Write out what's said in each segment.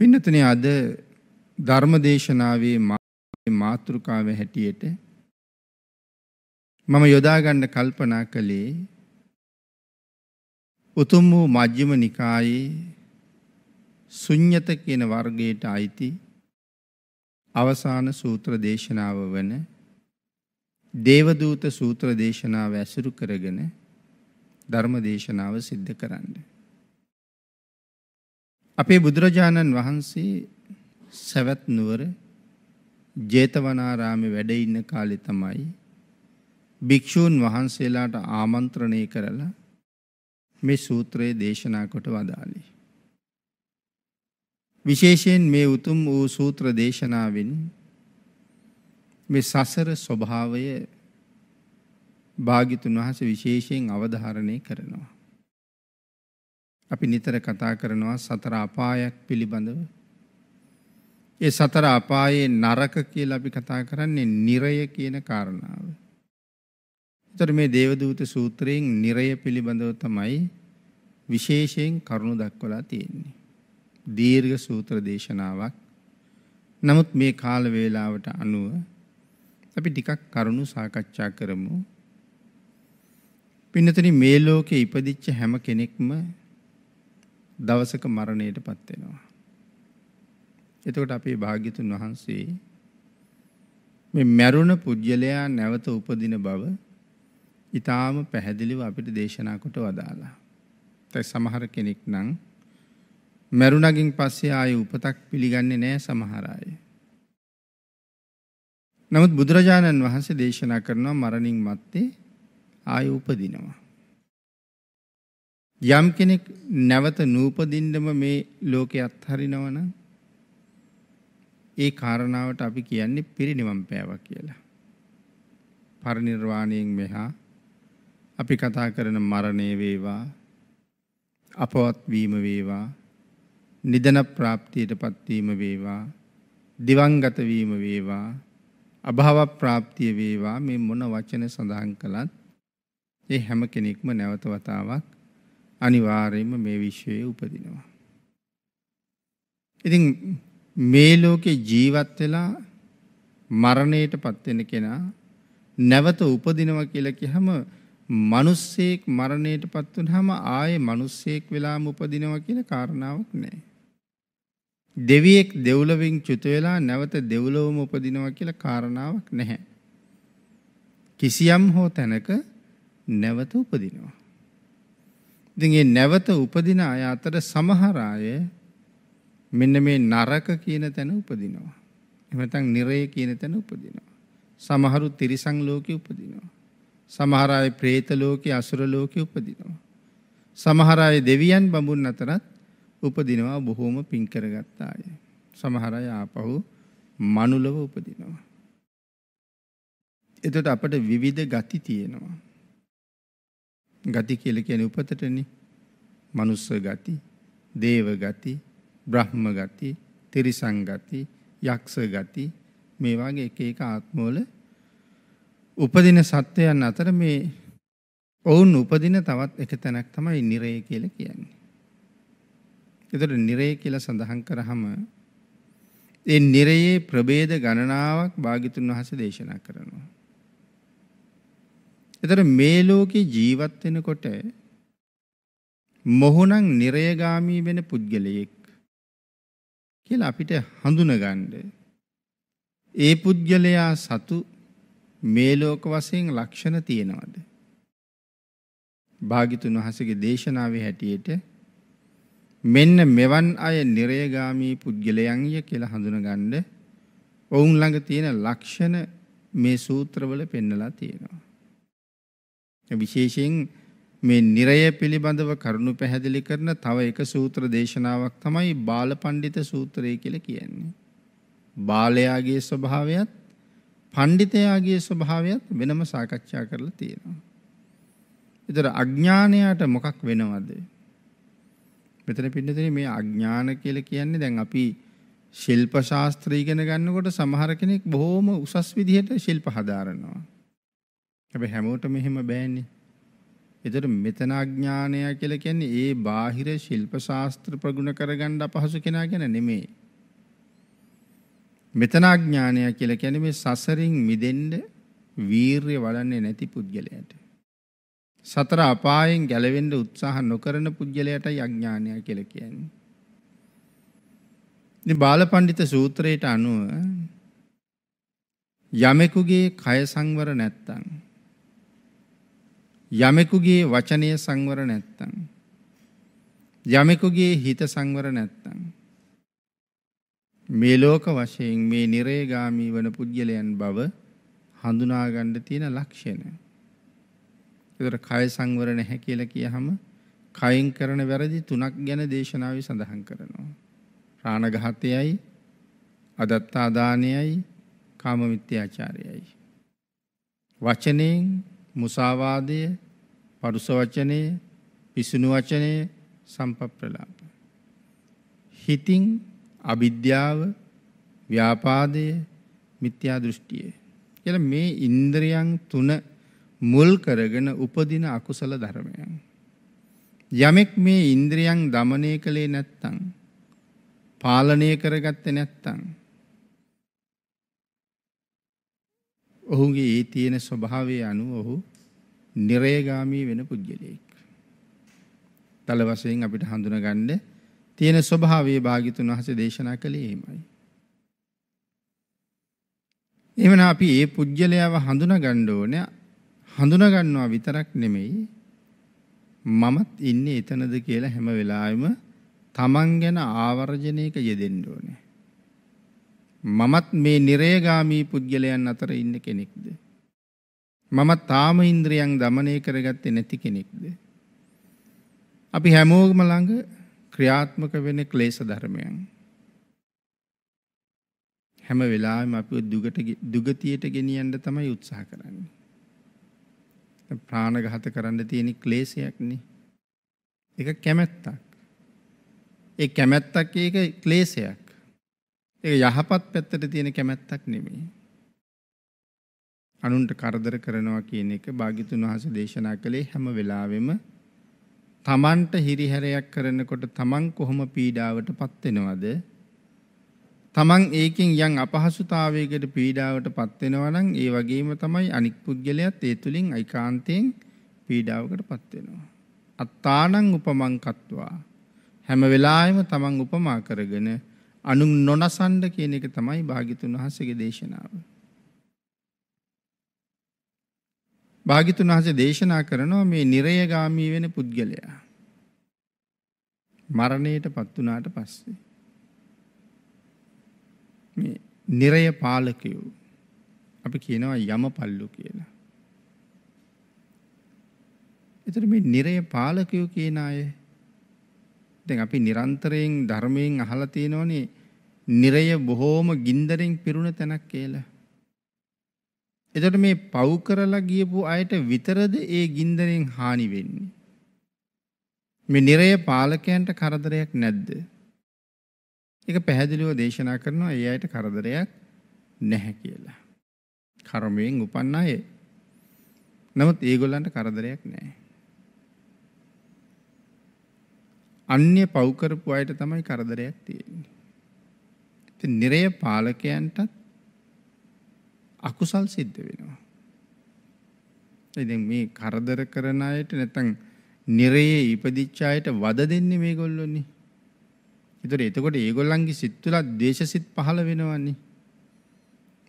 පින්නතුනේ අද ධර්ම දේශනාවේ මාතෘකාව හැටියට මම යොදා ගන්න කල්පනා කළේ උතුම් වූ මජ්ක්‍ධිම නිකායේ ශුන්්‍යත කියන වර්ගයට අයිති අවසාන සූත්‍ර දේශනාව වන දේවදූත සූත්‍ර දේශනාව ඇසුරු කරගෙන ධර්ම දේශනාව සිද්ධ කරන්න. අපේ බුදුරජාණන් වහන්සේ සැවැත් නුවර ජේතවනාරාමේ වැඩ ඉන්න කාලේ තමයි භික්ෂූන් වහන්සේලාට ආමන්ත්‍රණය කරලා මේ සූත්‍රයේ දේශනා කොට වදාළේ. විශේෂයෙන් මේ උතුම් වූ සූත්‍ර දේශනාවෙන් මේ සසර ස්වභාවය භාගිතුන් වහස විශේෂයෙන් අවධාරණය කරනවා. අපි නිතර කතා කරනවා සතර අපායක් පිළිබඳව. ඒ සතර අපායේ නරක කියලා අපි කතා කරන්නේ නිරය කියන කාරණාව. එතකොට මේ දේවදූත සූත්‍රයෙන් නිරය පිළිබඳව තමයි විශේෂයෙන් කරුණු දක්වලා තියෙන්නේ. දීර්ඝ සූත්‍ර දේශනාවක්. නමුත් මේ කාල වේලාවට අනුව අපි ටිකක් කරුණු සාකච්ඡා කරමු. පින්නතනි මේ ලෝකේ ඉපදිච්ච හැම කෙනෙක්ම දවසක මරණයට පත් වෙනවා. එතකොට අපේ භාග්‍යතුන් වහන්සේ මේ මැරුණ පුජ්‍යලයා නැවත උපදින බව ඊටාම පැහැදිලිව අපිට දේශනා කොට වදාලා. ඒ සමහර කෙනෙක් නම් මැරුණගින් පස්සේ ආයේ උපතක් පිළිගන්නේ නැහැ සමහර අය. නමුත් බුදුරජාණන් වහන්සේ දේශනා කරනවා මරණින් මත්තේ ආය උපදිනවා. යම් කෙනෙක් නැවත නූපදින්නම මේ ලෝකේ අත්හරිනවනම් ඒ කාරණාවට අපි කියන්නේ පිරිනිවන් පෑවා කියලා. පරිනිර්වාණයෙන් මෙහා අපි කතා කරන මරණය වේවා අපවත් වීම වේවා නිදන ප්‍රාප්තියට පත්වීම වේවා දිවංගත වීම වේවා අභාව ප්‍රාප්තිය වේවා මේ මොන වචන සඳහන් කළත් ඒ හැම කෙනෙක්ම නැවත වතාවක් අනිවාර්යයෙන්ම මේ විශ්වයේ උපදිනවා. ඉතින් මේ ලෝකේ ජීවත් වෙලා මරණයට පත් වෙන කෙනා නැවත උපදිනවා කියලා කියහම මිනිස්සෙක් මරණයට පත් වුනහම ආයේ මිනිස්සෙක් වෙලාම උපදිනවා කියලා කාරණාවක් නැහැ. දෙවියෙක් දෙව්ලොවින් චුත වෙලා නැවත දෙව්ලොවම උපදිනවා කියලා කාරණාවක් නැහැ. කිසියම් හෝ තැනක නැවත උපදිනවා. ඉතින් මේ නැවත උපදින අය අතර සමහර අය මෙන්න මේ නරක කියන තැන උපදිනවා. එහෙම නැත්නම් නිරය කියන තැන උපදිනවා. සමහරු තිරිසන් ලෝකෙ උපදිනවා. සමහර අය പ്രേත ලෝකේ අසුර ලෝකේ උපදිනවා. සමහර අය දෙවියන් බඹුන් අතරත් උපදිනවා බොහෝම පින් කරගත්ත අය. සමහර අය ආපහු මනුලව උපදිනවා. එතකොට අපට විවිධ ගති තියෙනවා. ගති කියලා කියන්නේ උපතටනේ. මනුස්ස ගති, දේව ගති, බ්‍රහ්ම ගති, තිරිසන් ගති, යක්ෂ ගති මේ වගේ එක එක ආත්මවල උපදින සත්වයන් අතර මේ ඔවුන් උපදින තවත් එක තැනක් තමයි නිරය කියලා කියන්නේ. එතකොට නිරය කියලා සඳහන් කරාම ඒ නිරයේ ප්‍රභේද ගණනාවක් භාග්‍යතුන් වහන්සේ දේශනා කරනවා. එතර මේ ලෝකේ ජීවත් වෙනකොට මොහොනං නිරයගාමී වෙන පුද්ගලයෙක් කියලා අපිට හඳුනගන්න. ඒ පුද්ගලයා සතු මේ ලෝක වශයෙන් ලක්ෂණ තියෙනවද? භාග්‍යතුන් වහන්සේගේ දේශනාවේ හැටියට මෙන්න මෙවන් අය නිරයගාමී පුද්ගලයන්ය කියලා හඳුනගන්න ඔවුන් ළඟ තියෙන ලක්ෂණ මේ සූත්‍රවල පෙන්නලා තියෙනවා. විශේෂයෙන් මේ නිරය පිළිබඳව කරුණු පැහැදිලි කරන තව එක සූත්‍ර දේශනාවක් තමයි බාල පණ්ඩිත සූත්‍රය කියලා කියන්නේ. බාලයාගේ ස්වභාවයත් පණ්ඩිතයාගේ ස්වභාවයත් වෙනම සාකච්ඡා කරලා තියෙනවා. ඒතර අඥානයට මොකක් වෙනවද? මෙතන පින්නතේ මේ අඥාන කියලා කියන්නේ දැන් අපි ශිල්ප ශාස්ත්‍රය ඉගෙන ගන්නකොට සමහර කෙනෙක් බොහොම උසස් විදිහට ශිල්ප හදාරනවා. හැබැයි හැමෝටම එහෙම බෑනේ. එතකොට මෙතන අඥානය කියලා කියන්නේ ඒ බාහිර ශිල්ප ශාස්ත්‍ර ප්‍රගුණ කරගන්න අපහසු කෙනා ගැන නෙමෙයි. මෙතන අඥානය කියලා කියන්නේ මේ සසරින් මිදෙන්න වීරිය වඩන්නේ නැති පුද්ගලයාට. සතර අපායෙන් ගැලවෙන්න උත්සාහ නොකරන පුද්ගලයාටයි අඥානය කියලා කියන්නේ. ඉතින් බාලපඬිත සූත්‍රයට අනුව යමෙකුගේ කය සංවර නැත්තම් යමෙකුගේ වචනය සංවර නැත්තම් යමෙකුගේ හිත සංවර නැත්තම් මේ ලෝක වශයෙන් මේ නිරේගාමී වන පුද්ගලයන් බව හඳුනා ගන්න තියෙන ලක්ෂණ. ඒතර කය සංවර නැහැ කියලා කියහම කයින් කරන වැරදි තුනක් ගැන දේශනාවේ සඳහන් කරනවා. ප්‍රාණඝාතයයි, අදත්තා දානයයි, කාම මිත්‍යාචාරයයි. වචනෙන් මුසාවාදය, පරුස වචනය පිසුණු වචනය සම්පප්‍රලාප. හිතින් අවිද්‍යාව ව්‍යාපාදය මිත්‍යා දෘෂ්ටිය. කියල මේ ඉන්ද්‍රියන් තුන මුල් කරගෙන උපදින අකුසල ධර්මයන්. යමෙක් මේ ඉන්ද්‍රියන් දමනය කළේ නැත්තං. පාලනය කරගත්ත නැත්තං. ඔහුගේ ඒ තියෙන ස්වභාවය අනුව ඔහු නිරේගාමී වෙන පුද්ගලයෙක්. තල වශයෙන් අපිට හඳුනගන්න තියෙන ස්වභාවයේ භාග්‍යතුන් වහන්සේ දේශනා කළේ එහෙමයි. එහෙමනම් අපි ඒ පුජ්‍යලයව හඳුනා ගන්න ඕනේ. හඳුනා ගන්නවා විතරක් නෙමෙයි මමත් ඉන්නේ එතනද කියලා හැම වෙලාවෙම තමන් ගැන ආවර්ජනයක යෙදෙන්න ඕනේ. මමත් මේ නිරේගාමී පුද්ගලයන් අතර ඉන්න කෙනෙක්ද? මම තාම ඉන්ද්‍රියන් দমনය කරගත්තේ නැති කෙනෙක්ද? අපි හැමෝම ළඟ ක්‍රියාත්මක වෙන ක්ලේශ ධර්මයන් හැම වෙලාවෙම අපිව දුකට දුගතියට ගෙනියන්න තමයි උත්සාහ කරන්නේ. ප්‍රාණඝාත කරන්න තියෙන ක්ලේශයක්නේ. ඒක කැමැත්තක්. ඒ කැමැත්තක් ඒක ක්ලේශයක්. ඒක යහපත් පැත්තට තියෙන කැමැත්තක් නෙමෙයි. අනුන්ට කරදර කරනවා කියන එක භාග්‍යතුන් වහන්සේ දේශනා කළේ හැම වෙලාවෙම තමන්ට හිරිහැරයක් කරනකොට තමන් කොහොම පීඩාවට පත් වෙනවද? තමන් ඒකෙන් යම් අපහසුතාවයකට පීඩාවට පත් වෙනවා නම් ඒ වගේම තමයි අනික් පුද්ගලයාත් ඒ තුලින් ඒකාන්තයෙන් පීඩාවකට පත් වෙනවා. අත්තානං උපමං කତ୍වා හැම වෙලාවෙම තමන් උපමා කරගෙන අනුන් නොනසන්න කියන එක තමයි භාග්‍යතුන් වහන්සේගේ දේශනාව. භාග්‍යතුන් වහන්සේ දේශනා කරනවා මේ නිරයගාමී වෙන පුද්ගලයා මරණයටපත් වුණාට පස්සේ මේ නිරය පාලකයෝ අපි කියනවා යමපල්ලු කියලා. එතකොට මේ නිරය පාලකයෝ කියන අය දැන් අපි නිරන්තරයෙන් ධර්මයෙන් අහලා තියෙනවනේ නිරය බොහෝම ගින්දරෙන් පිරුණ තැනක් කියලා. එතකොට මේ පව් කරලා ගියපු අයට විතරද ඒ ගින්දරෙන් හානි වෙන්නේ? මේ නිරය පාලකයන්ට කරදරයක් නැද්ද? ඒක පැහැදිලිව දේශනා කරනවා ඒ අයට කරදරයක් නැහැ කියලා. කර්මයෙන් උපන්න අය. නමුත් ඒගොල්ලන්ට කරදරයක් නැහැ. අන්‍ය පව් කරපු අයට තමයි කරදරයක් තියෙන්නේ. ඉතින් නිරය පාලකයන්ටත් අකුසල් සිද්ධ වෙනවා. ඉතින් මේ කරදර කරන අයට නැත්නම් නිරයේ ඉපදිච්ච අයට වද දෙන්නේ මේගොල්ලෝනේ. ඒතර එතකොට ඒගොල්ලන්ගේ සිත් තුළ ද්වේෂසිත පහළ වෙනවන්නේ.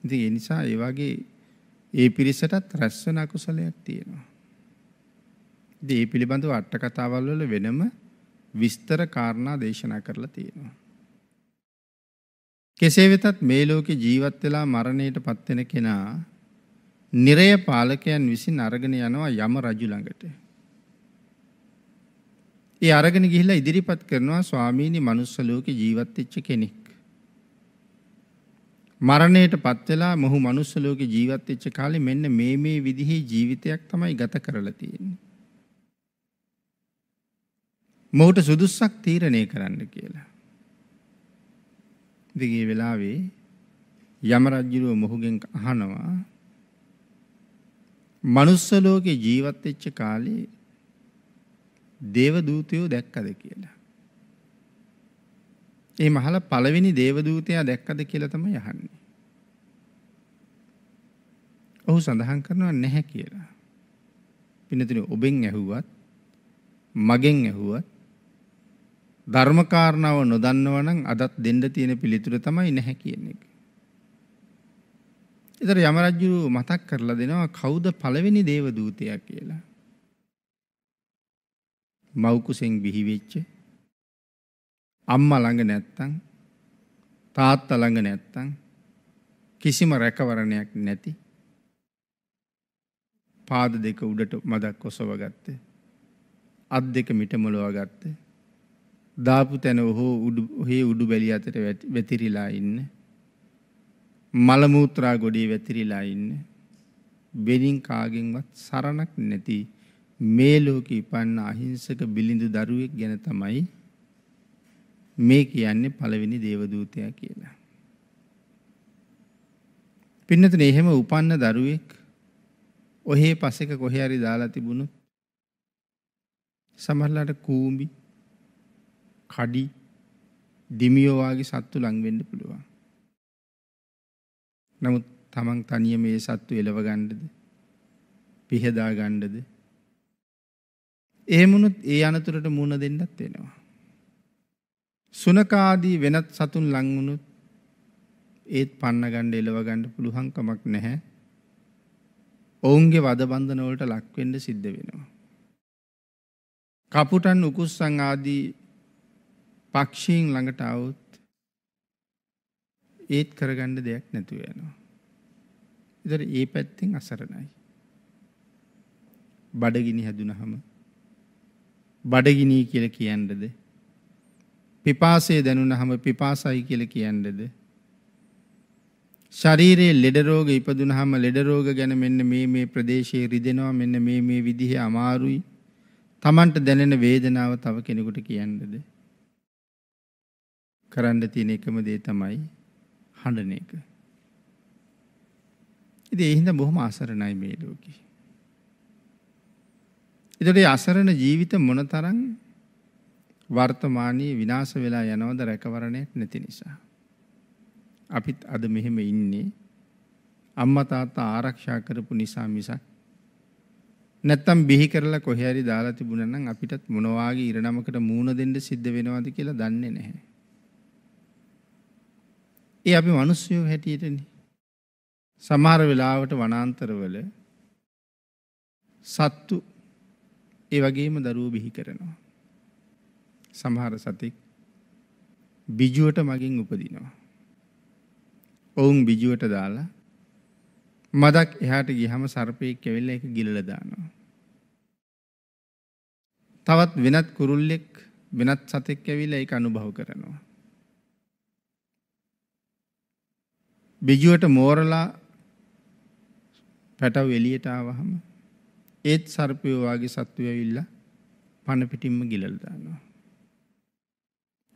ඉතින් ඒ නිසා ඒ වගේ ඒ පිරිසටත් රැස්වන අකුසලයක් තියෙනවා. ඉතින් ඒ පිළිබඳව අට කතාවල් වල වෙනම විස්තර කාරණා දේශනා කරලා තියෙනවා. කෙසේ වෙතත් මේ ලෝකේ ජීවත් වෙලා මරණයට පත් වෙන කෙනා නිරය පාලකයන් විසින් අරගෙන යනවා යම රජු ළඟට. ඒ අරගෙන ගිහිල්ලා ඉදිරිපත් කරනවා ස්වාමීනි මනුස්ස ලෝකේ ජීවත් වෙච්ච කෙනෙක්. මරණයට පත් වෙලා මොහු මනුස්ස ලෝකේ ජීවත් වෙච්ච කාලේ මෙන්න මේ මේ විදිහේ ජීවිතයක් තමයි ගත කරලා තියෙන්නේ. මොහුට සුදුස්සක් තීරණය කරන්න කියලා. දිගේ වෙලාවේ යම රජුව මොහුගෙන් අහනවා මනුස්ස ලෝකේ ජීවත් වෙච්ච කාලේ දේවදූතයෝ දැක්කද කියලා. ඒ මහල පළවෙනි දේවදූතයා දැක්කද කියලා තමයි යහන්නේ. ඔහු සඳහන් කරනවා නැහැ කියලා. පිනතින ඔබෙන් ඇහුවත් මගෙන් ඇහුවත් ධර්මකාරණාව නොදන්නව නම් අදත් දෙන්න තියෙන පිළිතුර තමයි නැහැ කියන එක. ඒතර යමරජු මතක් කරලා දෙනවා කවුද පළවෙනි දේව දූතයා කියලා. මව් කුසෙන් බිහි වෙච්ච අම්මා ළඟ නැත්තම් තාත්තා ළඟ නැත්තම් කිසිම රැකවරණයක් නැති පාද දෙක උඩට මදක් ඔසව ගත්තේ අත් දෙක මිට මොලවා ගත්තේ දාපු තැන ඔහෝ උඩු ඔහේ උඩු බැලි අතට වැතිරිලා ඉන්න මලමූත්‍රා ගොඩේ වැතිරිලා ඉන්න බෙනින් කාගෙන්වත් සරණක් නැති මේ ලෝකෙ ඉපන්න අහිංසක බිලිඳු දරුවෙක් ගැන තමයි මේ කියන්නේ පළවෙනි දේවදූතයා කියලා. පින්නතුනේ එහෙම උපන්න දරුවෙක් ඔහේ පසෙක කොහේ හරි දාලා තිබුණොත් සමහරලාට කූඹි කඩි දිමියෝ වගේ සත්තු ලං වෙන්න පුළුවන්. නමුත් තමන් තනියම මේ සත්තු එලව ගන්නද පිහදා ගන්නද එහෙමුණුත් ඒ අනතුරට මුණ දෙන්නත් වෙනවා. සුනකාදී වෙනත් සතුන් ලං වුණොත් ඒත් පන්න ගන්න එලව ගන්න පුළුවන් කමක් නැහැ. ඔවුන්ගේ වද බන්ධන වලට ලක් වෙන්න සිද්ධ වෙනවා. කපුටන් උකුස්සන් ආදී පක්ෂීන් ළඟට આવුත් ඒත් කරගන්න දෙයක් නැතුව යනවා. ඉතින් ඒ පැත්තෙන් අසරණයි. බඩගිනි හැදුනහම බඩගිනී කියලා කියන්නද? පිපාසය දැනුනහම පිපාසයි කියලා කියන්නද? ශරීරයේ ලෙඩ රෝග ඉපදුනහම ලෙඩ රෝග ගැන මෙන්න මේ මේ ප්‍රදේශයේ රිදෙනවා මෙන්න මේ මේ විදිහේ අමාරුයි. Tamanට දැනෙන වේදනාව තව කෙනෙකුට කියන්නද? කරන්න තියෙන එකම දේ තමයි හඬන එක. ඉතින් ඒ හින්දා බොහොම අසරණයි මේ ලෝකේ. ඒතකොට අසරණ ජීවිත මොනතරම් වර්තමානයේ විනාශ වෙලා යනවද රැකවරණයක් නැති නිසා. අපිත් අද මෙහෙම ඉන්නේ අම්මා තාත්තා ආරක්ෂා කරපු නිසා මිසක් නැත්තම් බිහි කරලා කොහේ හරි දාලා තිබුණා නම් අපිටත් මොන වාගේ ඉරණමකට මූණ දෙන්න සිද්ධ වෙනවද කියලා දන්නේ නැහැ. ඒ අපි මිනිස්සුયો හැටියටනේ. සමහර වෙලාවට වනාන්තරවල සත්තු ඒ වගේම දරුවෝ බිහි කරනවා. සමහර සතෙක් බිජුවට මගින් උපදිනවා. ඔවුන් බිජුවට දාලා මදක් එහාට ගියහම සර්පයෙක් ඇවිල්ලා ඒක ගිලලා දානවා. තවත් වෙනත් කුරුල්ලෙක් වෙනත් සතෙක් ඇවිල්ලා ඒක අනුභව කරනවා. බිජුවට මෝරලා පැටව එළියට ආවහම ඒත් සර්පයෝ වාගේ සත්තු ඇවිල්ලා පන පිටින්ම ගිලලා දානවා.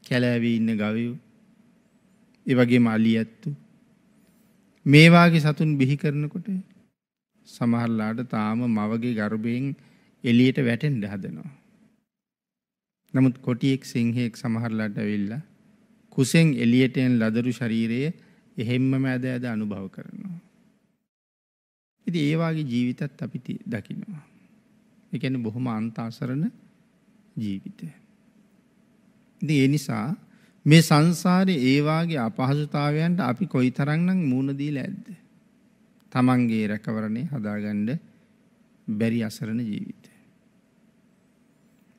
කැලෑවේ ඉන්න ගවයෝ ඒ වගේම අලියැත්තු මේ වාගේ සතුන් බිහි කරනකොට සමහරලාට තාම මවගේ ගර්භයෙන් එළියට වැටෙන්න හදනවා. නමුත් කොටියෙක් සිංහෙක් සමහරලාට ඇවිල්ලා කුසෙන් එළියට එන ලදරු ශරීරයේ එහෙම්මම ඇද ඇද අනුභව කරනවා. ඉතින් ඒ වාගේ ජීවිතත් අපි දකිනවා. ඒ කියන්නේ බොහොම අන්තාසරණ ජීවිතය. ඉතින් ඒ නිසා මේ සංසාරේ ඒ වාගේ අපහසුතාවයන්ට අපි කොයිතරම්නම් මූණ දීලා ඇද්ද? තමන්ගේ රැකවරණේ හදාගන්න බැරි අසරණ ජීවිතය.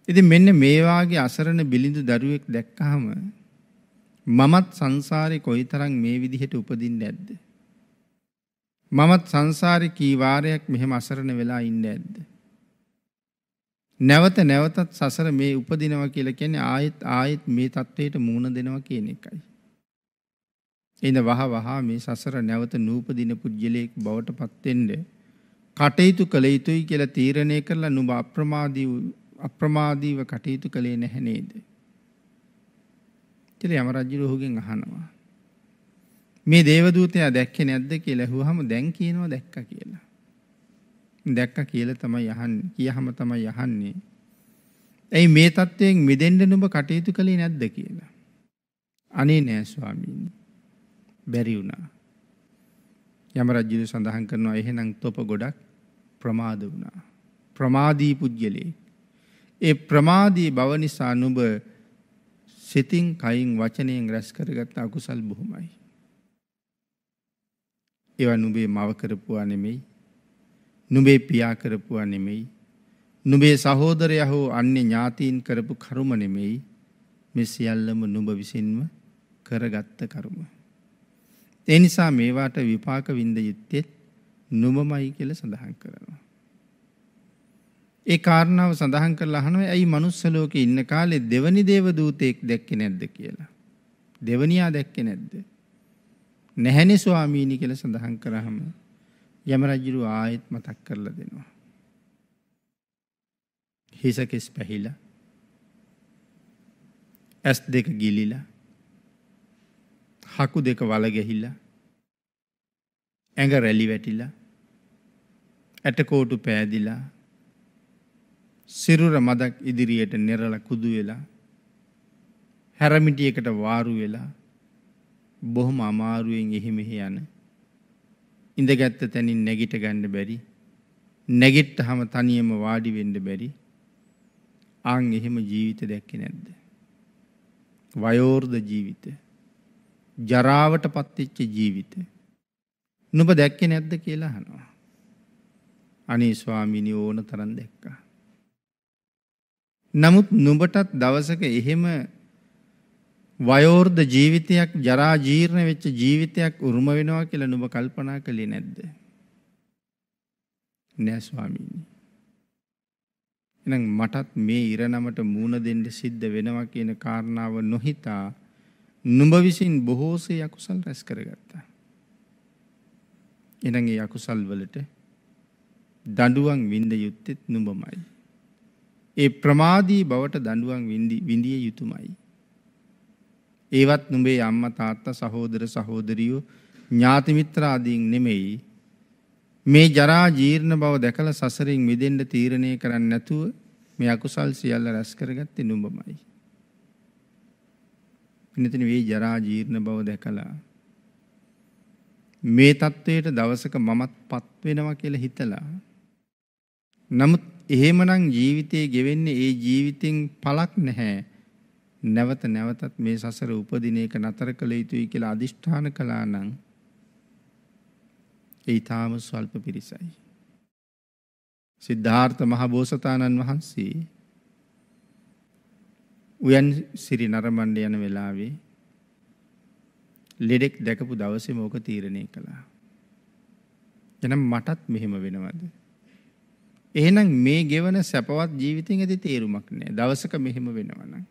ඉතින් මෙන්න මේ වාගේ අසරණ බිලිඳු දරුවෙක් දැක්කහම මමත් සංසාරේ කොයිතරම් මේ විදිහට උපදින්නේ නැද්ද? මමත් සංසාරේ කී වාරයක් මෙහෙම අසරණ වෙලා ඉන්නේ නැද්ද? නැවත නැවතත් සසර මේ උපදිනවා කියලා කියන්නේ ආයෙත් ආයෙත් මේ தത്വයට මූණ දෙනවා කියන එකයි. එන වහ වහ මේ සසර නැවත නූපදින පුජ්‍යලයක් බවට පත් වෙන්නේ කටයුතු කළ යුතුයි කියලා තීරණය කරලා නුඹ අප්‍රමාදීව අප්‍රමාදීව කටයුතු කළේ නැහැ නේද? කියලා යම රජු ඔහුගෙන් අහනවා. මේ දේවදූතයා දැක්කේ නැද්ද කියලා ඇහුවාම දැන් කියනවා දැක්කා කියලා. දැක්කා කියලා තමයි අහන්නේ. කියහම තමයි අහන්නේ. ඇයි මේ තත්ත්වයෙන් මිදෙන්න නුඹ කටයුතු කළේ නැද්ද කියලා. අනේ නෑ ස්වාමීනි. බැරි වුණා. යම රජ්ජුරු සඳහන් කරනවා එහෙනම් තොප ගොඩක් ප්‍රමාද වුණා. ප්‍රමාදී පුද්ගලේ. ඒ ප්‍රමාදී බව නිසා නුඹ සිතින් කයින් වචනයෙන් රැස් කරගත් අකුසල් බොහොමයි. ඒවා නුබේ මව කරපුවා නෙමෙයි. නුබේ පියා කරපුවා නෙමෙයි. නුබේ සහෝදරය හෝ අන්‍ය ඥාතීන් කරපු කරුම නෙමෙයි. මේ සියල්ලම නුඹ විසින්ම කරගත්ත කරුම. ඒ නිසා මේවාට විපාක විඳ යුත්තේත් නුඹමයි කියලා සඳහන් කරනවා. ඒ කාරණාව සඳහන් කරලා අහනවා ඇයි manuss ලෝකේ ඉන්න කාලේ දෙවනි දේව දූතෙක් දැක්කේ නැද්ද කියලා. දෙවනියා දැක්කේ නැද්ද? නැහැනේ ස්වාමීනි කියලා සඳහන් කරාම යම රජුරු ආයෙත් මතක් කරලා දෙනවා. හිස කෙස් පැහිලා ඇස් දෙක ගිලිලා හකු දෙක වල ගැහිලා ඇඟ රැලි වැටිලා ඇටකෝටු පෑදිලා සිරුර මදක් ඉදිරියට නෙරල කුදු වෙලා හැරමිටියකට වාරු වෙලා බොහොම අමාරුවෙන් එහි මෙහි යන ඉඳගත්ත තැනින් නැගිට ගන්න බැරි නැගිට්ටහම තනියම වාඩි වෙන්න බැරි ආන් එහෙම ජීවිත දැක්කේ නැද්ද? වයෝර්ධ ජීවිත ජරාවට පත්වෙච්ච ජීවිත නුඹ දැක්කේ නැද්ද කියලා අහනවා. අනේ ස්වාමීනි ඕන තරම් දැක්කා. නමුත් නුඹටත් දවසක එහෙම වයෝර්ධ ජීවිතයක් ජරා ජීර්ණ වෙච්ච ජීවිතයක් උරුම වෙනවා කියලා නුඹ කල්පනා කළේ නැද්ද? නෑ ස්වාමීනි. එහෙනම් මටත් මේ ඉරණමට මූණ දෙන්න සිද්ධ වෙනවා කියන කාරණාව නොහිතා නුඹ විසින් බොහෝසේ අකුසල් රැස් කරගත්තා. එහෙනම් ඒ අකුසල් වලට දඬුවම් විඳ යුත්තේ නුඹමයි. ඒ ප්‍රමාදී බවට දඬුවම් විඳිය යුතුයමයි. ඒවත් නුඹේ අම්මා තාත්තා සහෝදර සහෝදරියෝ ඥාති මිත්‍ර ආදීන් නෙමෙයි මේ ජරා ජීර්ණ බව දැකලා සසරින් මිදෙන්න තීරණය කරන්නේ නැතුව මේ අකුසල් සියල්ල රැස් කරගත්තේ නුඹමයි. පින්නතින මේ ජරා ජීර්ණ බව දැකලා මේ தത്വයට දවසක මමත් පත් වෙනවා කියලා හිතලා නමුත් එහෙමනම් ජීවිතේ ගෙවෙන්නේ ඒ ජීවිතෙන් පළක් නැහැ. නැවත නැවතත් මේ සසර උපදින එක නතර කළ යුතුයි කියලා අදිෂ්ඨාන කළා නම් ඒ ඊටාම ස්වල්ප පිරිසයි. සිද්ධාර්ථ මහ බෝසතාණන් වහන්සේ උයන් සිරි නරඹන්න යන වෙලාවේ ලෙඩෙක් දැකපු දවසේ මොක තීරණය කළා. එනම් මටත් මෙහෙම වෙනවද? එහෙනම් මේ ගෙවන සැපවත් ජීවිතෙන් ඇති තේරුමක් නෑ. දවසක මෙහෙම වෙනවනම්.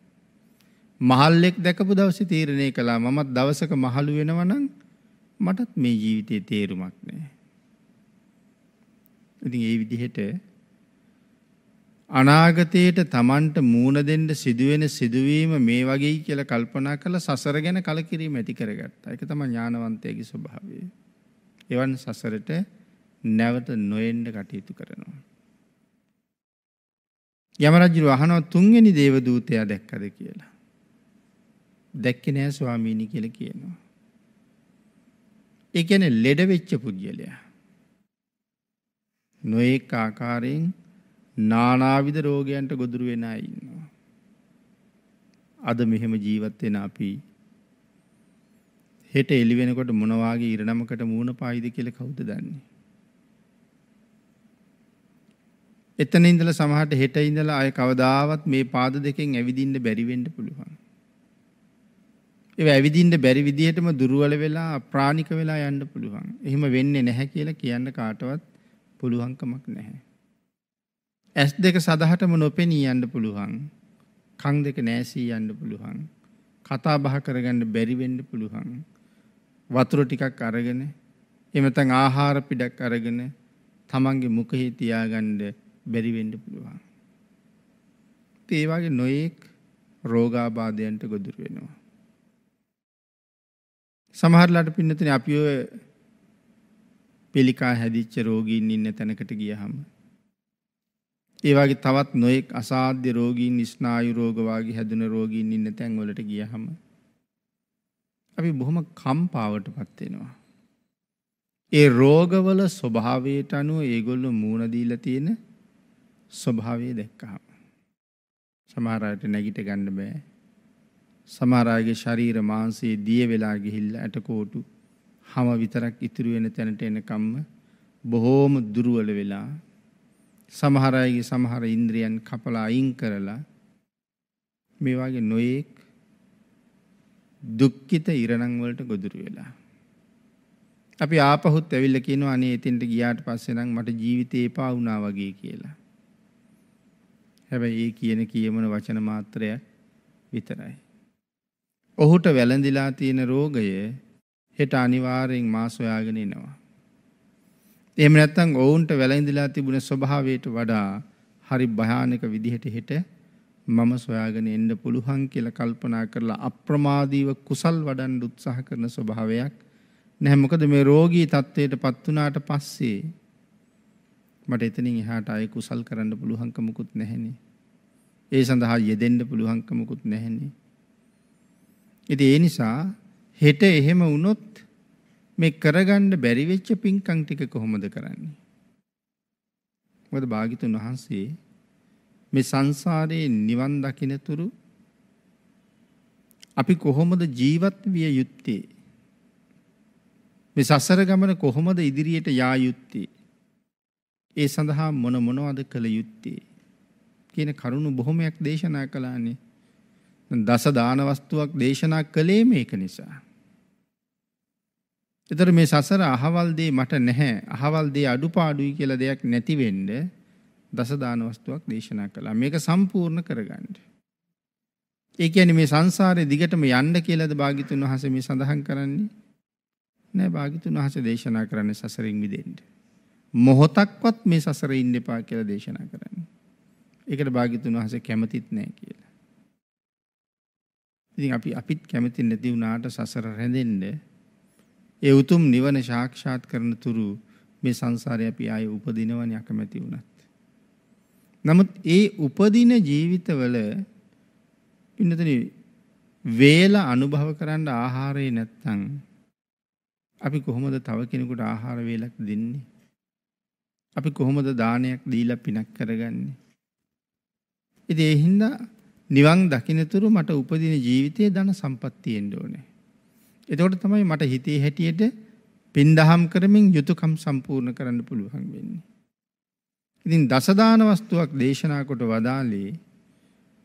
මහල්ලෙක් දැකපු දවසේ තීරණය කළා මමත් දවසක මහලු වෙනවනම් මටත් මේ ජීවිතේ තේරුමක් නෑ. ඉතින් ඒ විදිහට අනාගතයට Tamanට මූණ දෙන්න සිදුවෙන සිදුවීම මේ වගේ කියලා කල්පනා කරලා සසර ගැන කලකිරීම ඇති කරගත්තා. ඒක තමයි ඥානවන්තයාගේ ස්වභාවය. එවන් සසරට නැවත නොඑන්න කටයුතු කරනවා. යමරජ්ජුරු අහනවා තුන්වෙනි දේවදූතයා දැක්කද කියලා. දැක්කේ නෑ ස්වාමීනි කියලා කියනවා. ඒ කියන්නේ ලෙඩ වෙච්ච පුද්ගලයා. නොඑක ආකාරයෙන් නානාවිද රෝගයන්ට ගොදුරු වෙන අය ඉන්නවා. අද මෙහෙම ජීවත් වෙන අපි හෙට එළි වෙනකොට මොන වාගේ ඉරණමකට මූණ පායිද කියලා කවුද දන්නේ? එතන ඉඳලා සමහරට හෙට ඉඳලා ආය කවදාවත් මේ පාද දෙකෙන් ඇවිදින්න බැරි වෙන්න පුළුවන්. ඒ ඇවිදින්න බැරි විදිහටම දුර්වල වෙලා ප්‍රාණික වෙලා යන්න පුළුවන්. එහෙම වෙන්නේ නැහැ කියලා කියන්න කාටවත් පුළුවන්කමක් නැහැ. ඇස් දෙක සදහටම නොපෙනී යන්න පුළුවන්. කන් දෙක නැසී යන්න පුළුවන්. කතා බහ කරගන්න බැරි වෙන්න පුළුවන්. වතුර ටිකක් අරගෙන එහෙම නැත්නම් ආහාර පිටක් අරගෙන තමන්ගේ මුඛේ තියාගන්න බැරි වෙන්න පුළුවන්. ඒ වගේ නොයෙක් රෝගාබාධයන්ට ගොදුරු වෙනවා. සමහරලාට පින්නතුනේ අපි ඔය පිළිකා හැදිච්ච රෝගීන් ඉන්න තැනකට ගියහම ඒ වගේ තවත් නොයෙක් අසාධ්‍ය රෝගීන් ස්නායු රෝග වගේ හැදුන රෝගීන් ඉන්න තැන් වලට ගියහම අපි බොහොම කම්පාවටපත් වෙනවා. ඒ රෝගවල ස්වභාවයට අනුව ඒගොල්ලෝ මූණ දීලා තියෙන ස්වභාවය දැක්කහම සමහර අයට නැගිට ගන්න බෑ. සමහර අයගේ ශරීර මාංශයේ දිය වෙලා ගිහිල්ලා ඇටකොටු හැම විතරක් ඉතුරු වෙන තැනට එනකම්ම බොහෝම දුර්වල වෙලා සමහර අයගේ සමහර ඉන්ද්‍රියන් කපලා අයින් කරලා මේ වගේ නොයේක් දුක්ඛිත ඉරණම් වලට ගොදුරු වෙලා අපි ආපහුත් ඇවිල්ලා කියනවා අනේ එතෙන්ට ගියාට පස්සේ නම් මට ජීවිතේ එපා වුණා වගේ කියලා. හැබැයි ඒ කියන කියමන වචන මාත්‍රයක් විතරයි. ඔහුට වැළඳිලා තියෙන රෝගය හෙට අනිවාර්යෙන් මා සොයාගෙන එනවා. එහෙම නැත්නම් ඔවුන්ට වැළඳිලා තිබුණ ස්වභාවයට වඩා හරි භයානක විදිහට හෙට මම සොයාගෙන එන්න පුළුවන් කියලා කල්පනා කරලා අප්‍රමාදීව කුසල් වඩන්න උත්සාහ කරන ස්වභාවයක් නැහැ. මොකද මේ රෝගී තත්ත්වයට පත් වුණාට පස්සේ මට එතනින් එහාට ආයේ කුසල් කරන්න පුළුවන්කමකුත් නැහෙනේ. ඒ සඳහා යෙදෙන්න පුළුවන්කමකුත් නැහෙනේ. ඉතින් ඒ නිසා හෙට එහෙම වුණොත් මේ කරගන්න බැරි වෙච්ච පින්කම් ටික කොහොමද කරන්නේ? මොකද භාග්‍යතුන් වහන්සේ මේ සංසාරේ නිවන් දකින්නතුරු අපි කොහොමද ජීවත් විය යුත්තේ? මේ සසර ගමන කොහොමද ඉදිරියට යා යුත්තේ? ඒ සඳහා මොන මොනවද කළ යුත්තේ? කියන කරුණු බොහොමයක් දේශනා කළානේ. දස දාන වස්තුවක් දේශනා කළේ මේක නිසා. එතර මේ සසර අහවල් දේ මට නැහැ. අහවල් දේ අඩුපාඩුයි කියලා දෙයක් නැති වෙන්න දස දාන වස්තුවක් දේශනා කළා. මේක සම්පූර්ණ කරගන්න. ඒ කියන්නේ මේ සංසාරේ දිගටම යන්න කියලාද භාග්‍යතුන් වහන්සේ මේ සඳහන් කරන්නේ? නෑ භාග්‍යතුන් වහන්සේ දේශනා කරන්නේ සසරින් මිදෙන්න. මොහොතක්වත් මේ සසරේ ඉන්න එපා කියලා දේශනා කරන්නේ. ඒකට භාග්‍යතුන් වහන්සේ කැමතිත් නෑ කියලා. ඉතින් අපි අපිත් කැමති නැති වුණාට සසර රැඳෙන්න ඒ උතුම් නිවන සාක්ෂාත් කරන තුරු මේ සංසාරේ අපි ආයේ උපදිනවනේ අකමැති වුණත්. නමුත් ඒ උපදින ජීවිතවල පින්නතනි වේල අනුභව කරන්න ආහාරය නැත්තම් අපි කොහොමද තව කෙනෙකුට ආහාර වේලක් දෙන්නේ? අපි කොහොමද දානයක් දීලා පිනක් කරගන්නේ? ඉතින් ඒ හින්දා නිවන් දකින්නතුරු මට උපදින ජීවිතයේ ධන සම්පත්තියෙන්න ඕනේ. එතකොට තමයි මට හිතේ හැටියට පින්දහම් කරමින් යුතුයකම් සම්පූර්ණ කරන්න පුළුවන් වෙන්නේ. ඉතින් දසදාන වස්තුවක් දේශනා කොට වදාළේ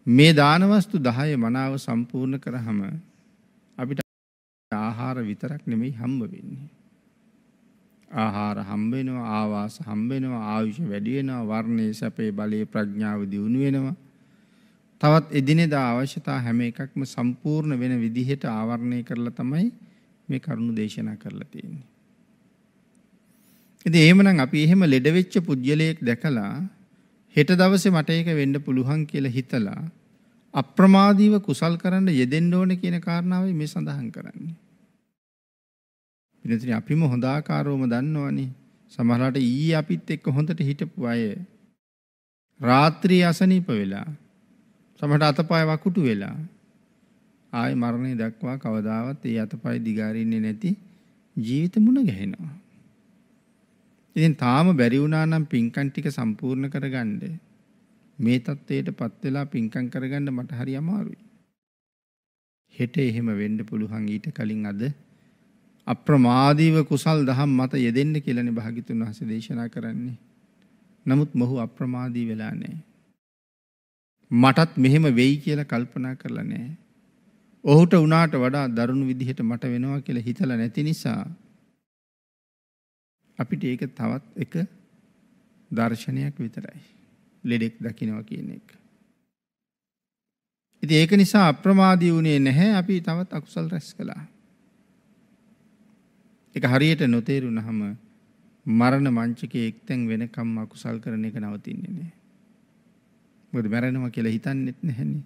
මේ දාන වස්තු 10 මනාව සම්පූර්ණ කරාම අපිට ආහාර විතරක් නෙමෙයි හම්බ වෙන්නේ. ආහාර හම්බ වෙනවා, ආවාස හම්බ වෙනවා, ආයුෂ වැඩි වෙනවා, වර්ණයේ සැපේ බලයේ ප්‍රඥාව දියුණු වෙනවා. තවත් එදිනෙදා අවශ්‍යතා හැම එකක්ම සම්පූර්ණ වෙන විදිහට ආවරණය කරලා තමයි මේ කරුණු දේශනා කරලා තියෙන්නේ. ඉතින් එහෙමනම් අපි එහෙම ලෙඩ වෙච්ච පුජ්‍යලයක් දැකලා හෙට දවසේ මට ඒක වෙන්න පුළුවන් කියලා හිතලා අප්‍රමාදීව කුසල් කරන්න යෙදෙන්න ඕනේ කියන කාරණාවයි මේ සඳහන් කරන්නේ. පිනතින අපිම හොඳාකාරවම දන්නවනේ. සමහරලාට ඊයේ අපිත් එක්ක හොඳට හිටපු අය රාත්‍රී අසනීප වෙලා සමහරට අතපය වකුටු වෙලා ආය මරණය දක්වා කවදාවත් ඒ අතපය දිගාරින්නේ නැති ජීවිත මුණ ගැහෙනවා. ඉතින් තාම බැරි වුණා නම් පින්කම් ටික සම්පූර්ණ කරගන්න මේ தത്വයටපත් වෙලා පින්කම් කරගන්න මට හරි අමාරුයි. හෙට එහෙම වෙන්න පුළුවන් ඊට කලින් අද අප්‍රමාදීව කුසල් දහම් මත යෙදෙන්න කියලානේ භාග්‍යතුන් වහන්සේ දේශනා කරන්නේ. නමුත් මොහු අප්‍රමාදී වෙලා නැහැ. මටත් මෙහෙම වෙයි කියලා කල්පනා කරලා නැහැ. ඔහුට උනාට වඩා දරුණු විදිහට මට වෙනවා කියලා හිතලා නැති නිසා අපිට ඒක තවත් එක දර්ශනයක් විතරයි. ලෙඩෙක් දකින්නවා කියන එක. ඉතින් ඒක නිසා අප්‍රමාදී වුණේ නැහැ අපි තවත් අකුසල් රැස් කළා. ඒක හරියට නොතේරුනහම මරණ මංචකයේ එක්තෙන් වෙනකම් අකුසල් කරන එක නවතින්නේ නැහැ. මොකද මැරෙනවා කියලා හිතන්නෙත් නැහැනේ.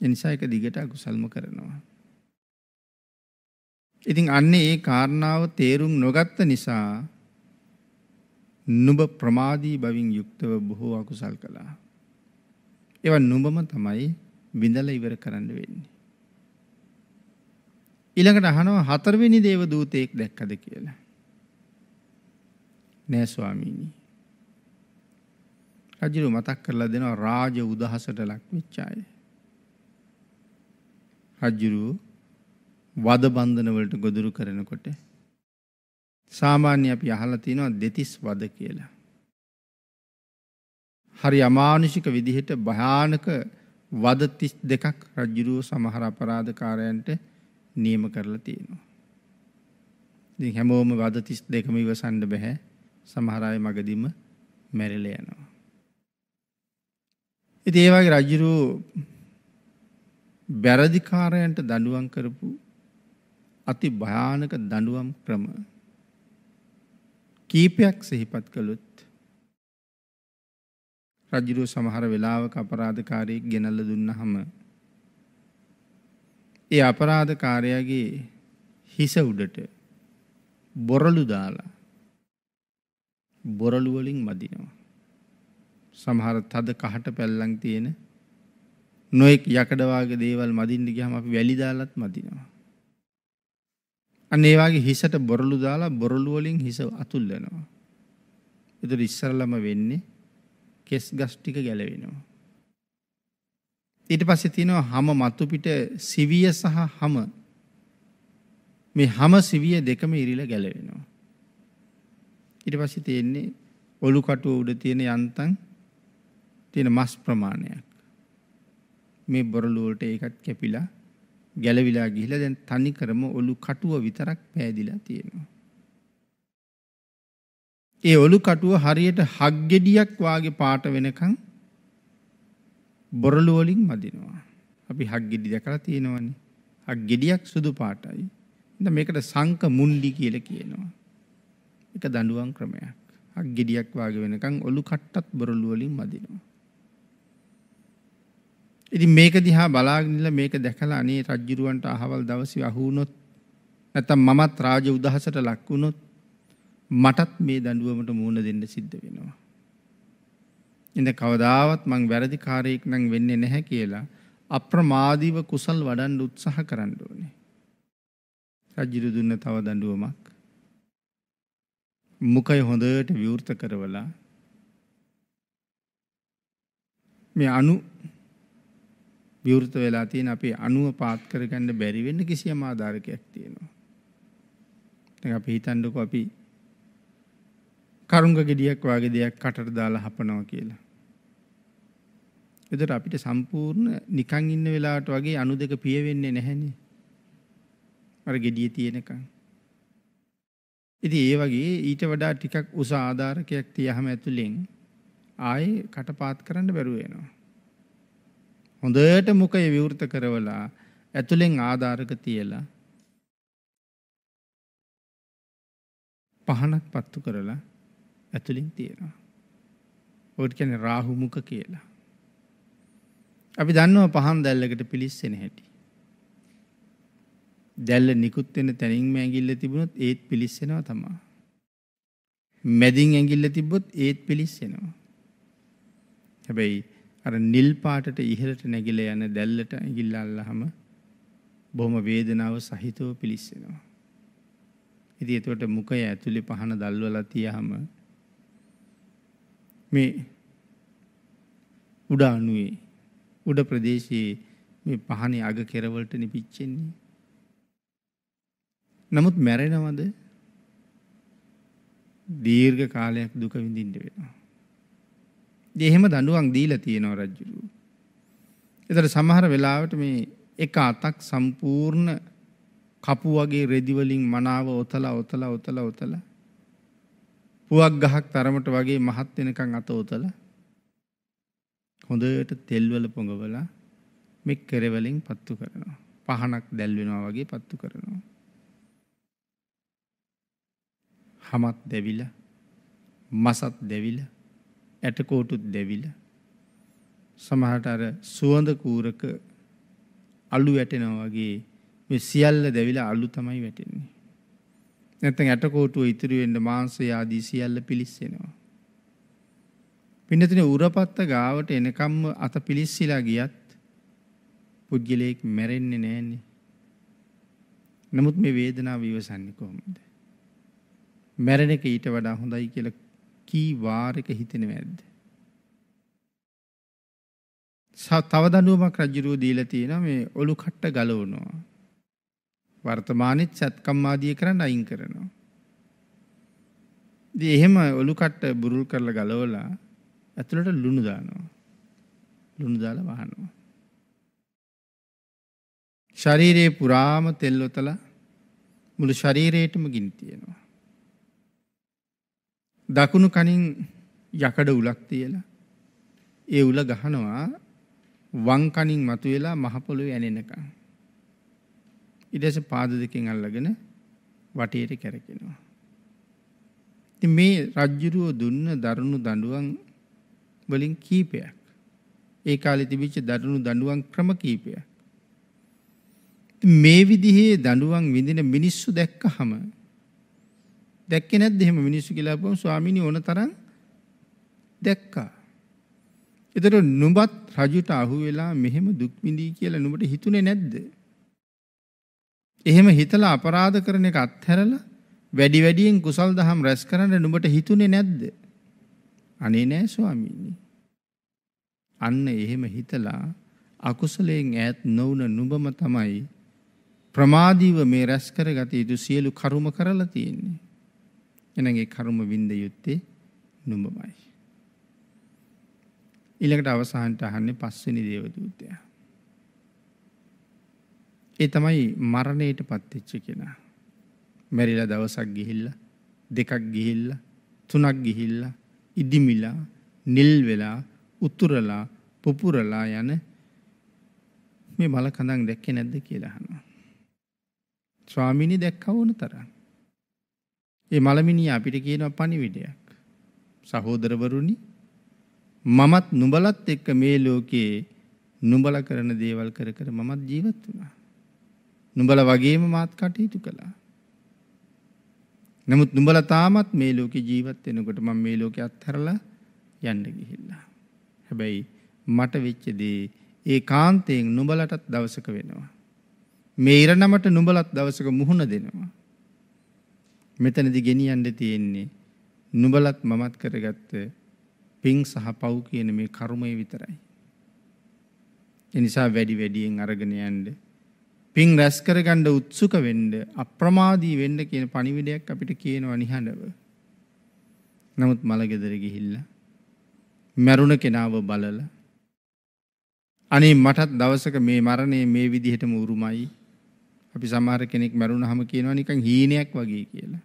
ඒ නිසා ඒක දිගට අකුසල්ම කරනවා. ඉතින් අන්නේ ඒ කාරණාව තේරුම් නොගත්ත නිසා නුඹ ප්‍රමාදී බවින් යුක්තව බොහෝ අකුසල් කළා. ඒව නුඹම තමයි බිඳලා ඉවර කරන්න වෙන්නේ. ඊළඟට අහනවා හතරවෙනි දේව දූතයෙක් දැක්කද කියලා. නෑ ස්වාමීනි. රජු මතක් කරලා දෙනවා රාජ උදහසට ලක් වෙච්ච අය. රජුරු වද බන්ධන වලට ගොදුරු කරනකොට සාමාන්‍ය අපි අහලා තිනවා දෙතිස් වද කියලා. හරි අමානුෂික විදිහට භයානක වද තිස් දෙකක් රජ්ජුරුව සමහර අපරාධකාරයන්ට නියම කරලා තියෙනවා. ඉතින් හැමෝම වද තිස් දෙකම ඉවසන්න බැහැ සමහර අය මගදීම මැරිලා යනවා. ඉතින් ඒ වගේ රජුරු බැරදිකාරයන්ට දඬුවම් කරපු අති භයානක දඬුවම් ක්‍රම කීපයක් සිහිපත් කළොත් රජුරු සමහර වෙලාවක අපරාධකාරයෙක් ගෙනල්ලා දුන්නහම ඒ අපරාධකාරයාගේ හිස උඩට බොරළු දාලා බොරළු වලින් මදිනවා සමහර තද කහට පැල්ලම් තියෙන නොයෙක් යකඩ වාගේ දේවල් මදින්න ගියාම අපි වැලි දාලත් මදිනවා. අන්න ඒ වගේ හිසට බොරළු දාලා බොරළු වලින් හිස අතුල්ලනවා. ඒතර ඉස්සරලම වෙන්නේ කෙස් ගස් ටික ගැලවෙනවා. ඊට පස්සේ තියෙනවා හැම මතු පිට සිවිය සහ හැම මේ හැම සිවිය දෙකම ඉරිලා ගැලවෙනවා. ඊට පස්සේ තියෙන්නේ ඔලු කටුව උඩ තියෙන යන්තම් තියෙන මස් ප්‍රමාණයක්. මේ බොරළුවලට ඒකත් කැපිලා ගැලවිලා ගිහිලා දැන් තනි කරම ඔලු කටුව විතරක් පෑදිලා තියෙනවා. ඒ ඔලු කටුව හරියට හක් ගෙඩියක් වාගේ පාට වෙනකන් බොරළු වලින් මදිනවා. අපි හක් ගෙඩි දැකලා තියෙනවනේ. හක් ගෙඩියක් සුදු පාටයි. දැන් මේකට සංක මුණ්ඩි කියලා කියනවා. ඒක දඬුවම් ක්‍රමයක්. හක් ගෙඩියක් වාගේ වෙනකන් ඔලු කට්ටත් බොරළු වලින් මදිනවා. ඉතින් මේක දිහා බලාගෙන ඉන්න මේක දැකලා අනේ රජ්ජුරුවන්ට අහවල් දවසේ අහු වුණොත් නැත්තම් මමත් රාජ උදහසට ලක් වුණොත් මටත් මේ දඬුවමට මුහුණ දෙන්න සිද්ධ වෙනවා. ඉඳ කවදාවත් මං වැරදිකාරයෙක් නම් වෙන්නේ නැහැ කියලා අප්‍රමාදීව කුසල් වඩන්න උත්සාහ කරන්න ඕනේ. රජ්ජුරු දුන්න තව දඬුවමක්. මුඛය හොඳට විවෘත කරවලා මේ අනු විවෘත වෙලා තියෙන අපේ අණුව පාත් කරගන්න බැරි වෙන්න කිසියම් ආධාරකයක් තියෙනවා. දැන් අපි හිතන්නකෝ අපි කරුංග ගෙඩියක් වගේ දෙයක් කටට දාලා හපනවා කියලා. එතකොට අපිට සම්පූර්ණ නිකන් ඉන්න වෙලාවට වගේ අණු දෙක පිය වෙන්නේ නැහැනේ. අර ගෙඩිය තියෙනකන්. ඉතින් ඒ වගේ ඊට වඩා ටිකක් උස ආධාරකයක් තියහම ඇතුලෙන් ආයේ කටපාත් කරන්න බැරුව වෙනවා. හොඳට මුඛය විවෘත කරවලා ඇතුලෙන් ආධාරක තියලා පහනක් පත්තු කරලා ඇතුලින් තියෙනවා. ඔකට කියන්නේ රාහු මුඛ කියලා. අපි දන්නවා පහන් දැල්ලකට පිලිස්සෙන හැටි. දැල්ල නිකුත් වෙන තැනින්ම ඇඟිල්ල තිබුණොත් ඒත් පිලිස්සෙනවා තමයි. මැදින් ඇඟිල්ල තිබ්බොත් ඒත් පිලිස්සෙනවා. හැබැයි අර නිල් පාටට ඉහළට නැගිලා යන දැල්ලට ඇඟිල්ල අල්ලහම බොහොම වේදනාව සහිතව පිලිස්සෙනවා. ඉතින් එතකොට මුඛය ඇතුලේ පහන දැල්වලා තියහම මේ උඩ අණුවේ උඩ ප්‍රදේශයේ මේ පහනේ අග කෙරවලට නිපිච්චෙන්නේ. නමුත් මැරෙනවද? දීර්ඝ කාලයක් දුක විඳින්න වෙනවා. එහෙම දඬුවම් දීලා තියෙනවා රජුරු. ඒතර සමහර වෙලාවට මේ එක අතක් සම්පූර්ණ කපු වගේ රෙදි වලින් මනාව ඔතලා ඔතලා ඔතලා ඔතලා පුවක් ගහක් තරමට වගේ මහත් වෙනකන් අත ඔතලා හොඳට තෙල් වල පොඟවලා මේ කෙරවලින් පත්තු කරනවා. පහනක් දැල් වෙනවා වගේ පත්තු කරනවා. හමත් දෙවිලා මසත් දෙවිලා ඇටකෝටුත් දෙවිලා සමහරට අර සුවඳ කූරක අලු වැටෙනවා වගේ මේ සියල්ල දෙවිලා අලු තමයි වැටෙන්නේ. නැත්නම් ඇටකෝටුව ඉතුරු වෙන්න මාංශය ආදී සියල්ල පිලිස්සෙනවා. පින්නතින උරපත්ත ගාවට එනකම්ම අත පිලිස්සිලා ගියත් පුද්ගලයෙක් මැරෙන්නේ නෑන්නේ. නමුත් මේ වේදනාව ඉවසන්නේ කොහොමද? මැරෙන එක ඊට වඩා හොඳයි කියලා කී වාරයක හිතෙනව ඇද්ද? තව දඬුවමක් රජුරෝ දීලා තියෙනවා මේ ඔලු කට්ට ගලවනවා. වර්තමානෙත් සත්කම් ආදිය කරන්න අයින් කරනවා. ඉතින් එහෙම ඔලු කට්ට බුරුල් කරලා ගලවලා ඇතුළට ලුණු දානවා. ලුණු දාලා වහනවා. ශරීරයේ පුරාම තෙල් ඔතලා මුළු ශරීරයටම ගිනි තියෙනවා. දකුණු කනින් යකඩ උලක් තියලා ඒ උල ගහනවා වම් කනින් මතුවෙලා මහ පොළොවේ ඇනෙනකන්. ඊට පස්සේ පාද දෙකෙන් අල්ලගෙන වටේට කැරකෙනවා. ඉතින් මේ රජ්ජුරුව දුන්න දරුණු දඬුවම් වලින් කීපයක්. ඒ කාලේ තිබිච්ච දරුණු දඬුවම් ක්‍රම කීපයක්. මේ විදිහේ දඬුවම් විඳින මිනිස්සු දැක්කහම දැක්කේ නැද්ද එහෙම මිනිස්සු කියලා අපුවම ස්වාමීනි ඕන තරම් දැක්කා. ඒතර නුඹත් රජුට අහු වෙලා මෙහෙම දුක් විඳී කියලා නුඹට හිතුනේ නැද්ද? එහෙම හිතලා අපරාධ කරන එක අත්හැරලා වැඩි වැඩියෙන් කුසල් දහම් රැස් කරන්න නුඹට හිතුනේ නැද්ද? අනේ නෑ ස්වාමීනි. අන්න එහෙම හිතලා අකුසලයෙන් ඈත් නොවුන නුඹම තමයි ප්‍රමාදීව මේ රැස් කරගත යුතු සියලු කරුම කරලා තියෙන්නේ. එහෙනම් ඒ කරුම විඳ යුත්තේ නුඹමයි. ඊළඟට අවසානට අහන්නේ පස්වෙනි දේවදූතයා. ඒ තමයි මරණයට පත්වෙච්ච කෙනා. මැරිලා දවසක් ගිහිල්ලා දෙකක් ගිහිල්ලා තුනක් ගිහිල්ලා ඉදිමිලා නිල් වෙලා උතුරලා පුපුරලා යන මේ මල කඳන් දැක්කේ නැද්ද කියලා අහනවා. ස්වාමීනි දැක්කව ඕන තරම්. ඒ මලමිනිය අපිට කියනවා පණිවිඩයක්. සහෝදරවරුනි මමත් නුඹලත් එක්ක මේ ලෝකයේ නුඹල කරන දේවල් කර කර මමත් ජීවත් වුණා. නුඹල වගේම මාත් කටයුතු කළා. නමුත් නුඹල තාමත් මේ ලෝකේ ජීවත් වෙනකොට මම මේ ලෝකේ අත්හැරලා යන්න ගිහිල්ලා. හැබැයි මට වෙච්ච දේ ඒකාන්තයෙන් නුඹලටත් දවසක වෙනවා. මේ ඉරණමට නුඹලත් දවසක මුහුණ දෙනවා. මෙතනදි ගෙනියන්න තියෙන්නේ නුඹලත් මමත් කරගත්ත පිං සහ පව් කියන මේ කර්මය විතරයි. එනිසා වැඩි වැඩියෙන් අරගෙන යන්න පින් රැස් කරගන්න උත්සුක වෙන්න අප්‍රමාදී වෙන්න කියන පණිවිඩයක් අපිට කියනවා නිහඬව. නමුත් මලගෙදර ගිහිල්ලා මැරුණ කෙනාව බලලා අනේ මටත් දවසක මේ මරණය මේ විදිහටම උරුමයි. අපි සමහර කෙනෙක් මැරුණාම කියනවා නිකන් හීනයක් වගේ කියලා.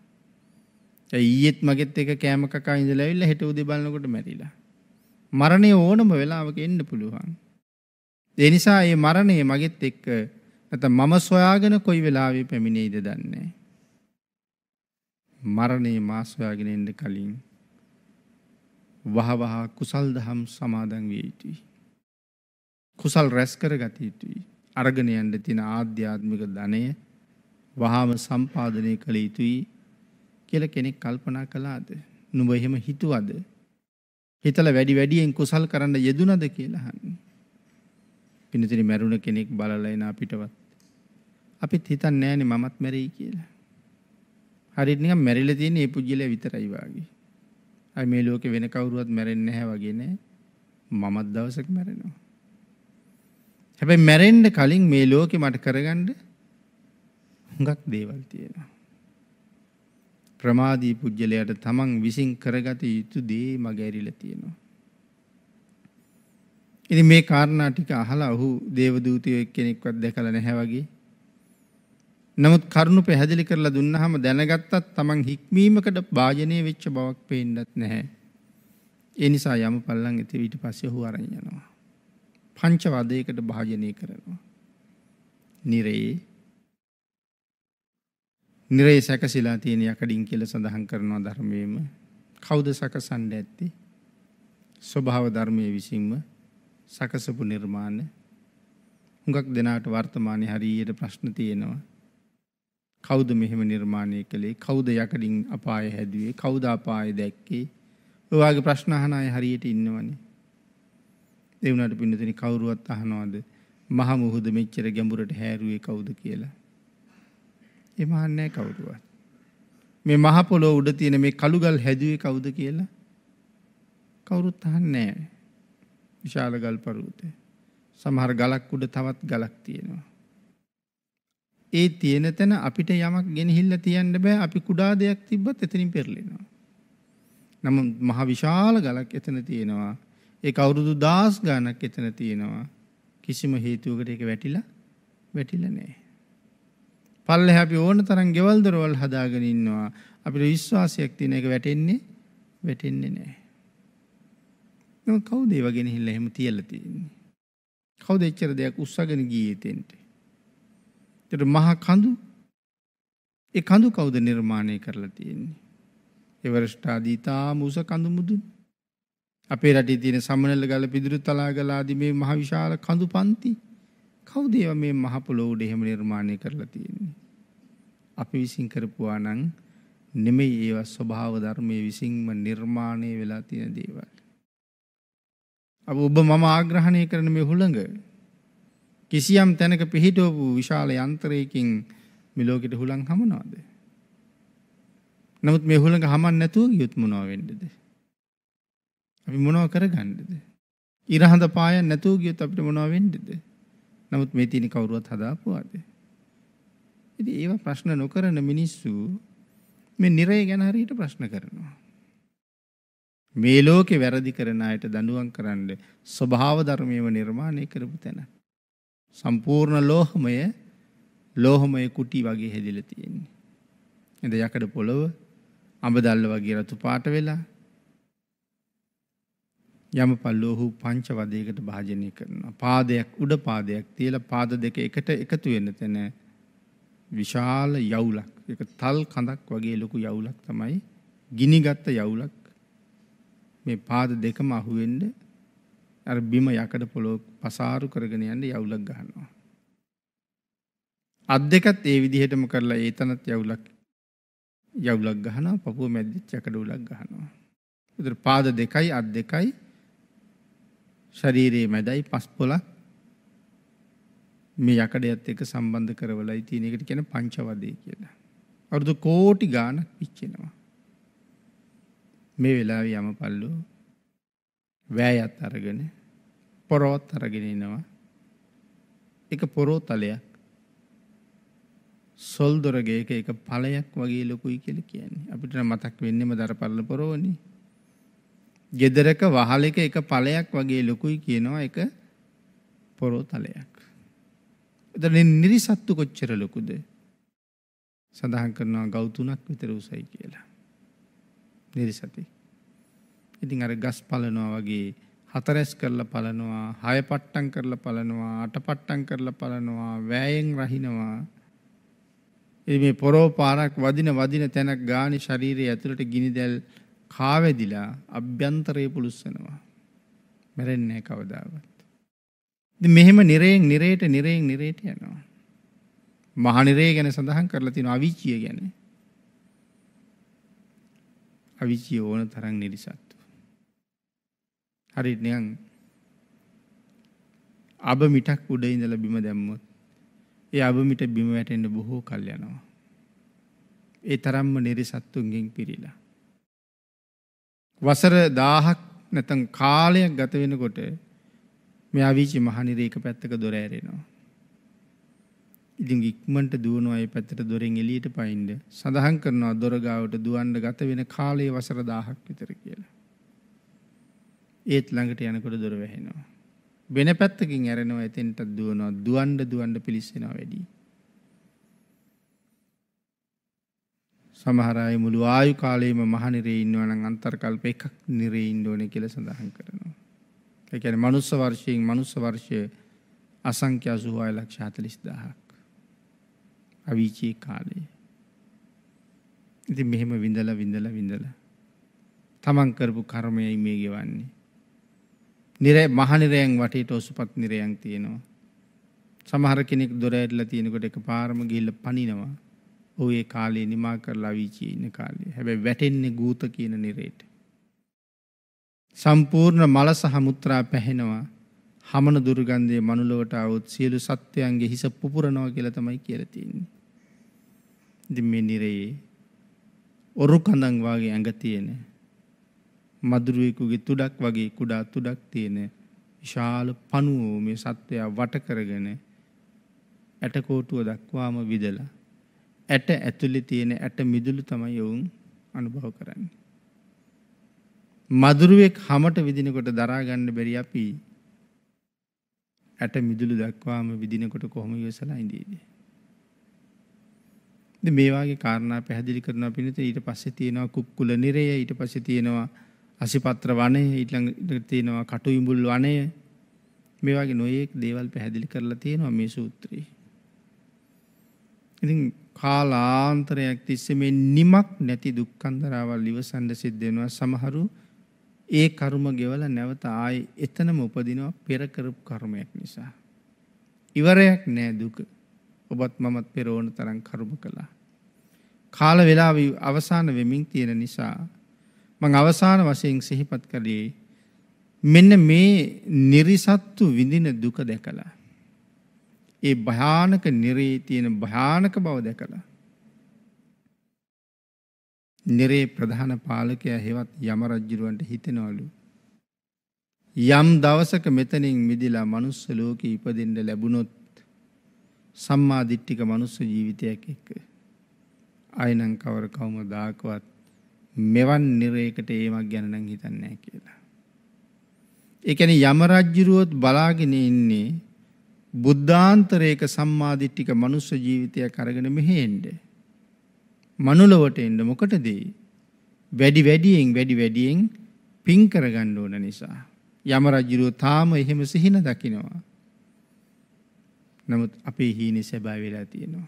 ඊයේත් මගෙත් එක කෑම කකා ඉඳලා ඇවිල්ලා හෙට උදේ බලනකොට මැරිලා. මරණය ඕනම වෙලාවක එන්න පුළුවන්. ඒ නිසා මේ මරණය මගෙත් එක්ක නැත්නම් මම සොයාගෙන කොයි වෙලාවෙ පැමිණෙයිද දන්නේ මරණය මා සොයාගෙන එන්න කලින් වහවහ කුසල් දහම් සමාදන් විය යුතුයි. කුසල් රැස් කරගත යුතුයි. අරගෙන යන්න තියෙන ආධ්‍යාත්මික ධනය වහාම සම්පාදනය කළ යුතුයි කියලා කෙනෙක් කල්පනා කළාද? නුඹ එහෙම හිතුවද? හිතලා වැඩි වැඩියෙන් කුසල් කරන්න යෙදුනද කියලා අහන්නේ. පිනතිරි මැරුණ කෙනෙක් බලලා එන අපිටවත් අපිත් හිතන්නේ නෑනේ මමත් මැරෙයි කියලා. හරියට නිකන් මැරිලා තියෙන මේ පුජ්‍යලයා විතරයි වාගේ. අය මේ ලෝකේ වෙන කවුරුවත් මැරෙන්නේ නැහැ වගේ නෑ. මමත් දවසක මැරෙනවා. හැබැයි මැරෙන්න කලින් මේ ලෝකේ මට කරගන්න හුඟක් දේවල් තියෙනවා. ප්‍රමාදී පුජ්‍යලයට තමන් විසින් කරගත යුතු දේ මගහැරිලා තියෙනවා. ඉතින් මේ කාරණා ටික අහලා ඔහු දේවදූතයෝ එක්කෙනෙක්වත් දැකලා නැහැ වගේ. නමුත් කරුණු පැහැදිලි කරලා දුන්නාම දැනගත්තත් තමන් හික්මීමකට භාජනය වෙච්ච බවක් පේන්නත් නැහැ. ඒ නිසා යමු පල්ලන් ඉතින් ඊට පස්සේ ඔහු අරන් යනවා. පංච වදයකට භාජනය කරනවා. නිරේ නිරේ සැකසීලා තියෙන යකඩින් කියලා සඳහන් කරනවා ධර්මයේම. කවුද සකසන්නේ ඇත්තේ? ස්වභාව ධර්මයේ විසින්ම සකසපු නිර්මාණ හුඟක් දෙනාට වර්තමානයේ හරියට ප්‍රශ්න තියෙනවා. කවුද මෙහෙම නිර්මාණය කළේ? කවුද යකඩින් අපාය හැදුවේ? කවුද අපාය දැක්කේ? ඔයාගේ ප්‍රශ්න අහන අය හරියට ඉන්නවනේ. ඒ වුණාට පින්නතුනි කවුරුවත් අහනවද මහ මුහුද මෙච්චර ගැඹුරට හැරුවේ කවුද කියලා? ඒ මහන්නේ කවුරුවත්. මේ මහ පොළොව උඩ තියෙන මේ කළුගල් හැදුවේ කවුද කියලා? කවුරුත් අහන්නේ නැහැ. විශාල ගල් පර්වතය. සමහර ගලක් උඩ තවත් ගලක් තියෙනවා. ඒ තියෙන තැන අපිට යමක් ගෙනහිල්ලා තියන්න බෑ. අපි කුඩා දෙයක් තිබ්බත් එතනින් පෙරලෙනවා. නමුත් මහ විශාල ගලක් එතන තියෙනවා. ඒක අවුරුදු 10 ගාණක් එතන තියෙනවා. කිසිම හේතුවකට ඒක වැටිලා වැටිලා නැහැ. පල්ලෙහා අපි ඕන තරම් ගෙවල් දොරවල් හදාගෙන ඉන්නවා. අපිට විශ්වාසයක් තියෙන එක වැටෙන්නේ වැටෙන්නේ නැහැ. නෝ කවුද ඒ වගේ නෙහිල්ලා එහෙම තියලා තියෙන්නේ? කවුද එච්චර දෙයක් උස්සගෙන ගියේ එතෙන්ට? ඒතර මහා කඳු ඒ කඳු කවුද නිර්මාණය කරලා තියෙන්නේ? එවරස්ට් ආදී තාම උස කඳු මුදුන්. අපේ රටේ තියෙන සමනල ගල පිදුරු තලාගල ආදී මේ මහ විශාල කඳු පන්ති කවුද ඒවා මේ මහ පොළොව උඩ එහෙම නිර්මාණය කරලා තියෙන්නේ? අපි විසින් කරපුවා නම් නෙමෙයි ඒවා ස්වභාව ධර්මයේ විසින්ම නිර්මාණය වෙලා තියෙන දේවල්. අප ඔබ මම ආග්‍රහණය කරන මේ හුළඟ කිසියම් තැනක පිහිටවපු විශාල යන්ත්‍රයකින් මේ ලෝකෙට හුලං හමනවද? නමුත් මේ හුළඟ හමන්න නැතුව ගියොත් මොනව වෙන්නේද? අපි මොනව කරගන්නේද? ඉරහඳ පායන් නැතුව ගියොත් අපිට මොනව වෙන්නේද? නමුත් මේ තියෙන කවුරුවත් හදාපුවාද? ඉතින් ඒවා ප්‍රශ්න නොකරන මිනිස්සු මේ නිරය ගැන හරියට ප්‍රශ්න කරනවා. මේ ලෝකේ වැරදි කරන අයට දඬුවම් කරන්න ස්වභාව ධර්මයේම නිර්මාණය කරපු තැන. සම්පූර්ණ ලෝහමය ලෝහමය කුටි වගේ හැදිලා තියෙන්නේ. එඳ යකඩ පොළව අඹ දැල්ල වගේ රතු පාට වෙලා යම පල්ලෝහු පංච වදයකට භාජනය කරනවා. පාදයක් උඩ පාදයක් තියලා පාද දෙක එකට එකතු වෙන තැන විශාල යවුලක්. ඒක තල් කඳක් වගේ ලොකු යවුලක් තමයි ගිනිගත්ත යවුලක් මේ පාද දෙකම අහුවෙන්න අර බිම යකඩ පොළොව පසාරු කරගෙන යන්න යවුලක් ගහනවා. අත් දෙකත් ඒ විදිහටම කරලා ඒ තනත් යවුලක් යවුලක් ගහනවා පපුව මැද්දෙත් යකඩ උලක් ගහනවා. ඒතර පාද දෙකයි අත් දෙකයි ශරීරයේ මැදයි පස් පොලක් මේ යකඩයත් එක්ක සම්බන්ධ කරවලයි තියෙන එකට කියන පංචවදේ කියලා. අවුරුදු කෝටි ගාණක් පිච්චෙනවා. මේ වෙලාවේ යමපල්ලු වෑයත් අරගෙන පොරොවත් අරගෙන එනවා. එක පොරෝ තලයක් සොල් දොරගේක එක ඵලයක් වගේ ලොකුයි කියලා කියන්නේ. අපිට මතක් වෙන්නෙම දරපල්ල පොරෝනේ. ගෙදරක වහලක එක ඵලයක් වගේ ලොකුයි කියනවා එක පොරෝ තලයක්. එතන නිරිසත්තු කොච්චර ලොකුද? සඳහන් කරනවා ගව් තුනක් විතර උසයි කියලා. නිරිසති. ඉතින් අර ගස් පලනවා වගේ හතරැස් කරලා පලනවා හය පට්ටම් කරලා පලනවා අට පට්ටම් කරලා පලනවා වෑයෙන් රහිනවා. ඉතින් මේ පොරෝ පාරක් වදින වදින තැනක් ගානි ශරීරයේ ඇතුළට ගිනි දැල් කාවැදිලා අභ්‍යන්තරයේ පුලුස්සනවා. මැරෙන්නේ කවදාවත්. ඉතින් මෙහෙම නිරයෙන් නිරේට නිරයෙන් නිරේට යනවා. මහා නිරය ගැන සඳහන් කරලා තියෙනවා අවිචිය ගැන. අවිචිය ඕන තරම් නිරිසත්තු. හරි නිකන් අබ මිටක් උඩ ඉඳලා බිම දැම්මොත් ඒ අබ මිට බිම වැටෙන්න බොහෝ කල් යනවා. ඒ තරම්ම නිරිසත්තුන්ගෙන් පිරීලා. වසර 1000ක් නැත්නම් කාලයක් ගත වෙනකොට මේ අවිචි මහනිරේක පැත්තක දොර ඇරෙනවා. ඉතින් ඉක්මනට දුවනවා ඒ පැත්තට දොරෙන් එළියට පයින්න. සඳහන් කරනවා දොර ගාවට දුවන්න ගත වෙන කාලය වසර 1000ක් විතර කියලා. ඒත් ළඟට යනකොට දොර වැහෙනවා. වෙන පැත්තකින් ඇරෙනවා එතෙන්ට දුවනවා දුවන්න දුවන්න පිලිස්සෙනවා වැඩි. සමහර අය මුළු ආයු කාලයේම මහනිරේ ඉන්නවා නම් අන්තර්කල්ප එකක් නිරේ ඉන්න ඕනේ කියලා සඳහන් කරනවා. ඒ කියන්නේ මනුස්ස වර්ෂයෙන් මනුස්ස වර්ෂය අසංඛ්‍ය 86 ලක්ෂ 40000ක්. අවීචී කාලේ. ඉතින් මෙහෙම විඳලා විඳලා විඳලා තමන් කරපු කර්මයයි මේ ගෙවන්නේ. නිරය මහනිරයන් වටේට ඔසුපත් නිරයන් තියෙනවා. සමහර කෙනෙක් දොර ඇරලා තියෙනකොට එකපාරම ගිහිල්ලා පනිනවා. ඔව් ඒ කාලේ නිමා කරලා අවීචී ඉන්න කාලේ. හැබැයි වැටෙන්නේ ගූත කියන නිරේට. සම්පූර්ණ මල සහ මුත්‍රා පැහෙනවා හමන දුර්ගන්ධය මනුලොවට අවුත් සියලු සත්වයන්ගේ හිස පුපුරනවා කියලා තමයි කියලා තියෙන්නේ. ඉතින් මේ නිරයේ ඔරු කඳන් වාගේ ඇඟ තියෙන මදුරුවෙකුගේ තුඩක් වගේ කුඩා තුඩක් තියෙන විශාල පණුවෝ මේ සත්වයා වට කරගෙන ඇටකෝටුව දක්වාම විදලා ඇට ඇතුලේ තියෙන ඇට මිදුළු තමයි ඔවුන් අනුභව කරන්නේ. මදුරුවෙක් හමට විදිනකොට දරා ගන්න බැරි අපි ඇට මිදුළු දක්වාම විදිනකොට කොහොම ඉවසලා ඉඳීද? ඉතින් මේ වගේ කාරණා පැහැදිලි කරනවා පිළිත ඊට පස්සේ තියෙනවා කුක්කුල නිරය ඊට පස්සේ තියෙනවා අසිපත්‍ර වනය ඊළඟට තියෙනවා කටු ඉඹුල් වනය මේ වගේ නොයේක් දේවල් පැහැදිලි කරලා තියෙනවා මේ සූත්‍රයේ. ඉතින් කාලාන්තරයක් තිස්සේ මේ නිමක් නැති දුක්ඛන්දරාවල් ඉවසන්න සිද්ධ වෙනවා සමහරු ඒ කර්ම ගෙවලා නැවත ආයේ එතනම උපදිනවා පෙර කරපු කර්මයක් නිසා. ඉවරයක් නෑ දුක. ඔබත් මමත් පෙර ඕන තරම් කර්ම කළා. කාල වේලාව අවසාන වෙමින් තියෙන නිසා මම අවසාන වශයෙන් සිහිපත් කළේ මෙන්න මේ නිර්සත්තු විඳින දුක දැකලා. ඒ භයානක නිරේ තියෙන භයානක බව දැකලා. නිරේ ප්‍රධාන පාලකයා හෙවත් යම රජුරවන්ට හිතෙනවලු. යම් දවසක මෙතනින් මිදිලා මනුස්ස ලෝකේ ඉපදෙන්න ලැබුණොත් සම්මා දිට්ඨික මනුස්ස ජීවිතයක් එක්ක ආයනං කවර කවමදාකවත් මෙවන් නිරේකට ඒමක් ගැන නම් හිතන්නේ නැහැ කියලා. ඒ කියන්නේ යම රජුරුවොත් බලාගෙන ඉන්නේ බුද්ධාන්තරයක සම්මාදිට්ඨික මනුස්ස ජීවිතයක් අරගෙන මෙහෙ එන්නේ මනුලොවට එන්න මොකටද? වැඩි වැඩියෙන් වැඩි වැඩියෙන් පින් කරගන්න ඕන නිසා. යම රජුරෝ තාම එහෙම සිහින දකිනවා. නමුත් අපේ හීනේ සැබෑ වෙලා තියෙනවා.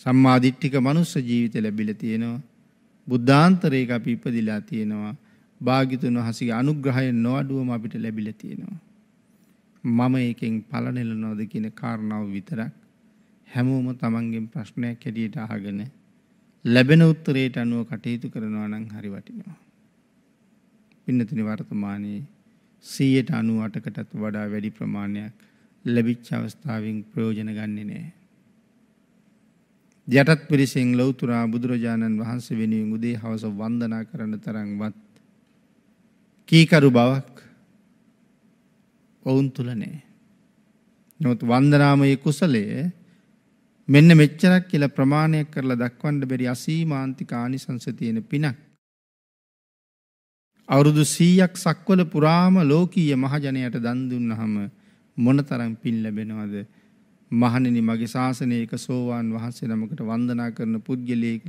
සම්මාදිට්ඨික මනුස්ස ජීවිත ලැබිලා තියෙනවා. බුද්ධාන්තරයක අපි ඉපදිලා තියෙනවා. භාග්‍යතුන් වහන්සේගේ අනුග්‍රහය නොඅඩුවම අපිට ලැබිලා තියෙනවා. මම එකෙන් පල නෙලනවද කියන කාරණාව විතරක් හැමෝම තමන්ගෙන් ප්‍රශ්නයක් හැටියට අහගෙන ලැබෙන උත්තරයට අනුව කටයුතු කරනවා නම් හරි වටිනවා. පින්නතුනි වර්තමානයේ 198කටත් වඩා වැඩි ප්‍රමාණයක් ලැබිච්ච අවස්ථාවෙන් ප්‍රයෝජන ගන්නේ නැහැ. යටත් පිරිසෙන් ලෞතුරා බුදුරජාණන් වහන්සේ වෙනුවෙන් උදේ හවස වන්දනා කරන තරම්වත් කීකරු බවක් ඔවුන් තුල නැහැ. නමුත් වන්දනාමය කුසලයේ මෙන්න මෙච්චරක් කියලා ප්‍රමාණයක් කරලා දක්වන්න බැරි අසීමාන්තික ආනිසංස තියෙන පිනක්. අවුරුදු 100ක් සක්වල පුරාම ලෝකීය මහජනයට දන් දුන්නහම මොනතරම් පින් ලැබෙනවද? මහණෙනි මගේ ශාසනයක සෝවාන් වහන්සේ නමකට වන්දනා කරන පුද්ගලයෙක්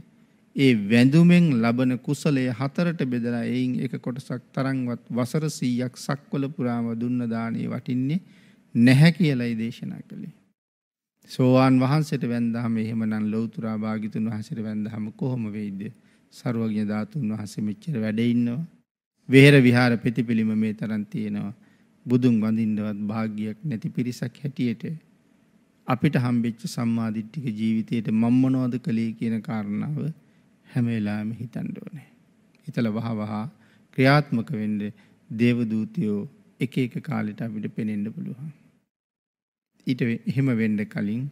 ඒ වැඳුමෙන් ලබන කුසලය හතරට බෙදලා එයින් එක කොටසක් තරම්වත් වසර 100ක් සක්වල පුරාම දුන්න දානේ වටින්නේ නැහැ කියලායි දේශනා කළේ. සෝවාන් වහන්සේට වැන්දාම එහෙමනම් ලෞතුරා භාග්‍යතුන් වහන්සේට වැන්දාම කොහොම වෙයිද? ਸਰවඥ ධාතුන් වහන්සේ මෙච්චර වැඩ ඉන්නවා. වෙහෙර විහාර ප්‍රතිපිලිම මේ තරම් තියෙනවා. බුදුන් වඳින්නවත් භාග්‍යයක් නැති පිරිසක් හැටියට අපිට හම්බෙච්ච සම්මාදිට්ඨික ජීවිතේට මම මොනවද කළේ කියන කාරණාව හැම වෙලාවෙම හිතන්න ඕනේ. හිතලා වහ වහ ක්‍රියාත්මක වෙන්න දේව දූතයෝ එක එක කාලෙට අපිට පෙනෙන්න පුළුවන්. ඊට එහෙම වෙන්න කලින්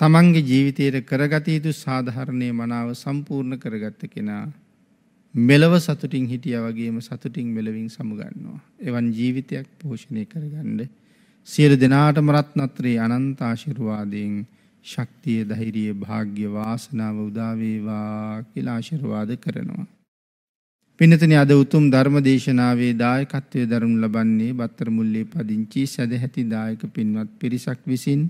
තමන්ගේ ජීවිතයේ කරගත යුතු සාධාරණේ මනාව සම්පූර්ණ කරගත්ත කෙනා මෙලව සතුටින් හිටියා වගේම සතුටින් මෙලවින් සමුගන්නවා. එවන් ජීවිතයක් පෝෂණය කරගන්න සියලු දෙනාටම රත්නත්‍රේ අනන්ත ආශිර්වාදයෙන් ශක්තිය ධෛර්යය වාග්ය වාසනාව උදා වේවා කියලා ආශිර්වාද කරනවා. පින්නතනි අද උතුම් ධර්ම දේශනාවේ දායකත්වයේ දරනු ලබන්නේ බත්තර මුල්ලේ පදිංචි සදැහැති දායක පින්වත් පිරිසක් විසින්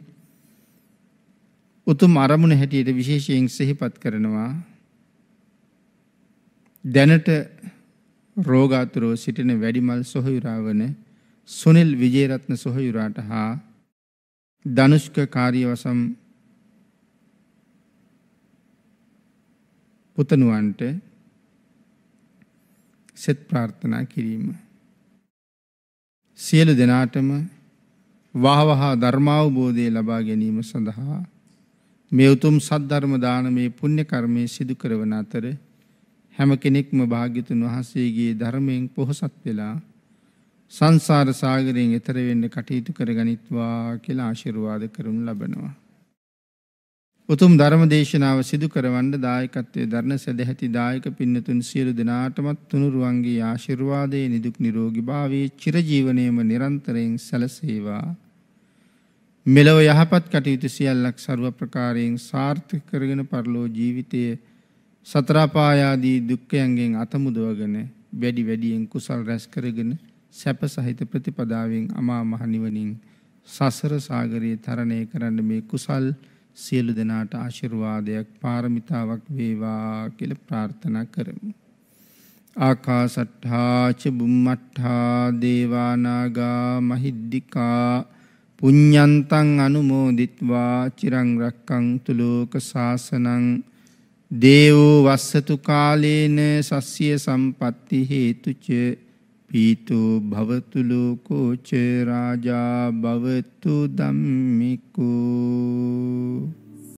උතුම් අරමුණ හැටියට විශේෂයෙන් සිහිපත් කරනවා දැනට රෝගාතුරව සිටින වැඩිමල් සොහයුරා වන සුනිල් විජේරත්න සොහයුරාට හා ධනුෂ්ක කාර්යවසම් පුතණුවන්ට සෙත් ප්‍රාර්ථනා කිරීම. සියලු දෙනාටම වහවහා ධර්මාවබෝධය ලබා ගැනීම සඳහා මේ උතුම් සද්ධර්ම දානමේ පුණ්‍ය කර්මයේ සිදු කරවන අතර හැම කෙනෙක්ම භාග්‍යතුන් වහන්සේගේ ධර්මයෙන් පොහොසත් වෙලා සංසාර සාගරයෙන් එතර වෙන්න කටයුතු කරගනිත්වා කියලා ආශිර්වාද කරනු ලබනවා. උතුම් ධර්ම දේශනාව සිදු කරවන්න දායකත්වයේ දරණ සදැහැති දායක පින්නතුන් සියලු දෙනාටමත් තුනුරුවන්ගේ ආශිර්වාදයේ නිදුක් නිරෝගී භාවයේ චිරජීවනයේම නිරන්තරයෙන් සැලසේවා. මෙලොව යහපත් කටයුතු සියල්ලක් ਸਰව ප්‍රකාරයෙන් සාර්ථක කරගෙන පරලෝ ජීවිතයේ සතර පායාදී දුක්ඛයන්ගෙන් අතමුදවගෙන වැඩි වැඩියෙන් කුසල් රැස් කරගෙන සැප සහිත ප්‍රතිපදාවෙන් අමා මහ නිවනින් සසර සාගරයේ තරණය කරන්න මේ කුසල් සියලු දෙනාට ආශිර්වාදයක් පාරමිතාවක් වේවා කියලා ප්‍රාර්ථනා කරමු. ආකාසට්ඨා ච බුම්මට්ඨා දේවා නාග මහිද්దికා පුඤ්ඤන්තං අනුමෝදිත්වා චිරං රක්කන්තු ලෝක සාසනං දේවෝ වස්සතු කාලේන සස්්‍ය සම්පatti හේතුච පීතෝ භවතු ලෝකෝ ච රාජා භවතු ධම්මිකෝ.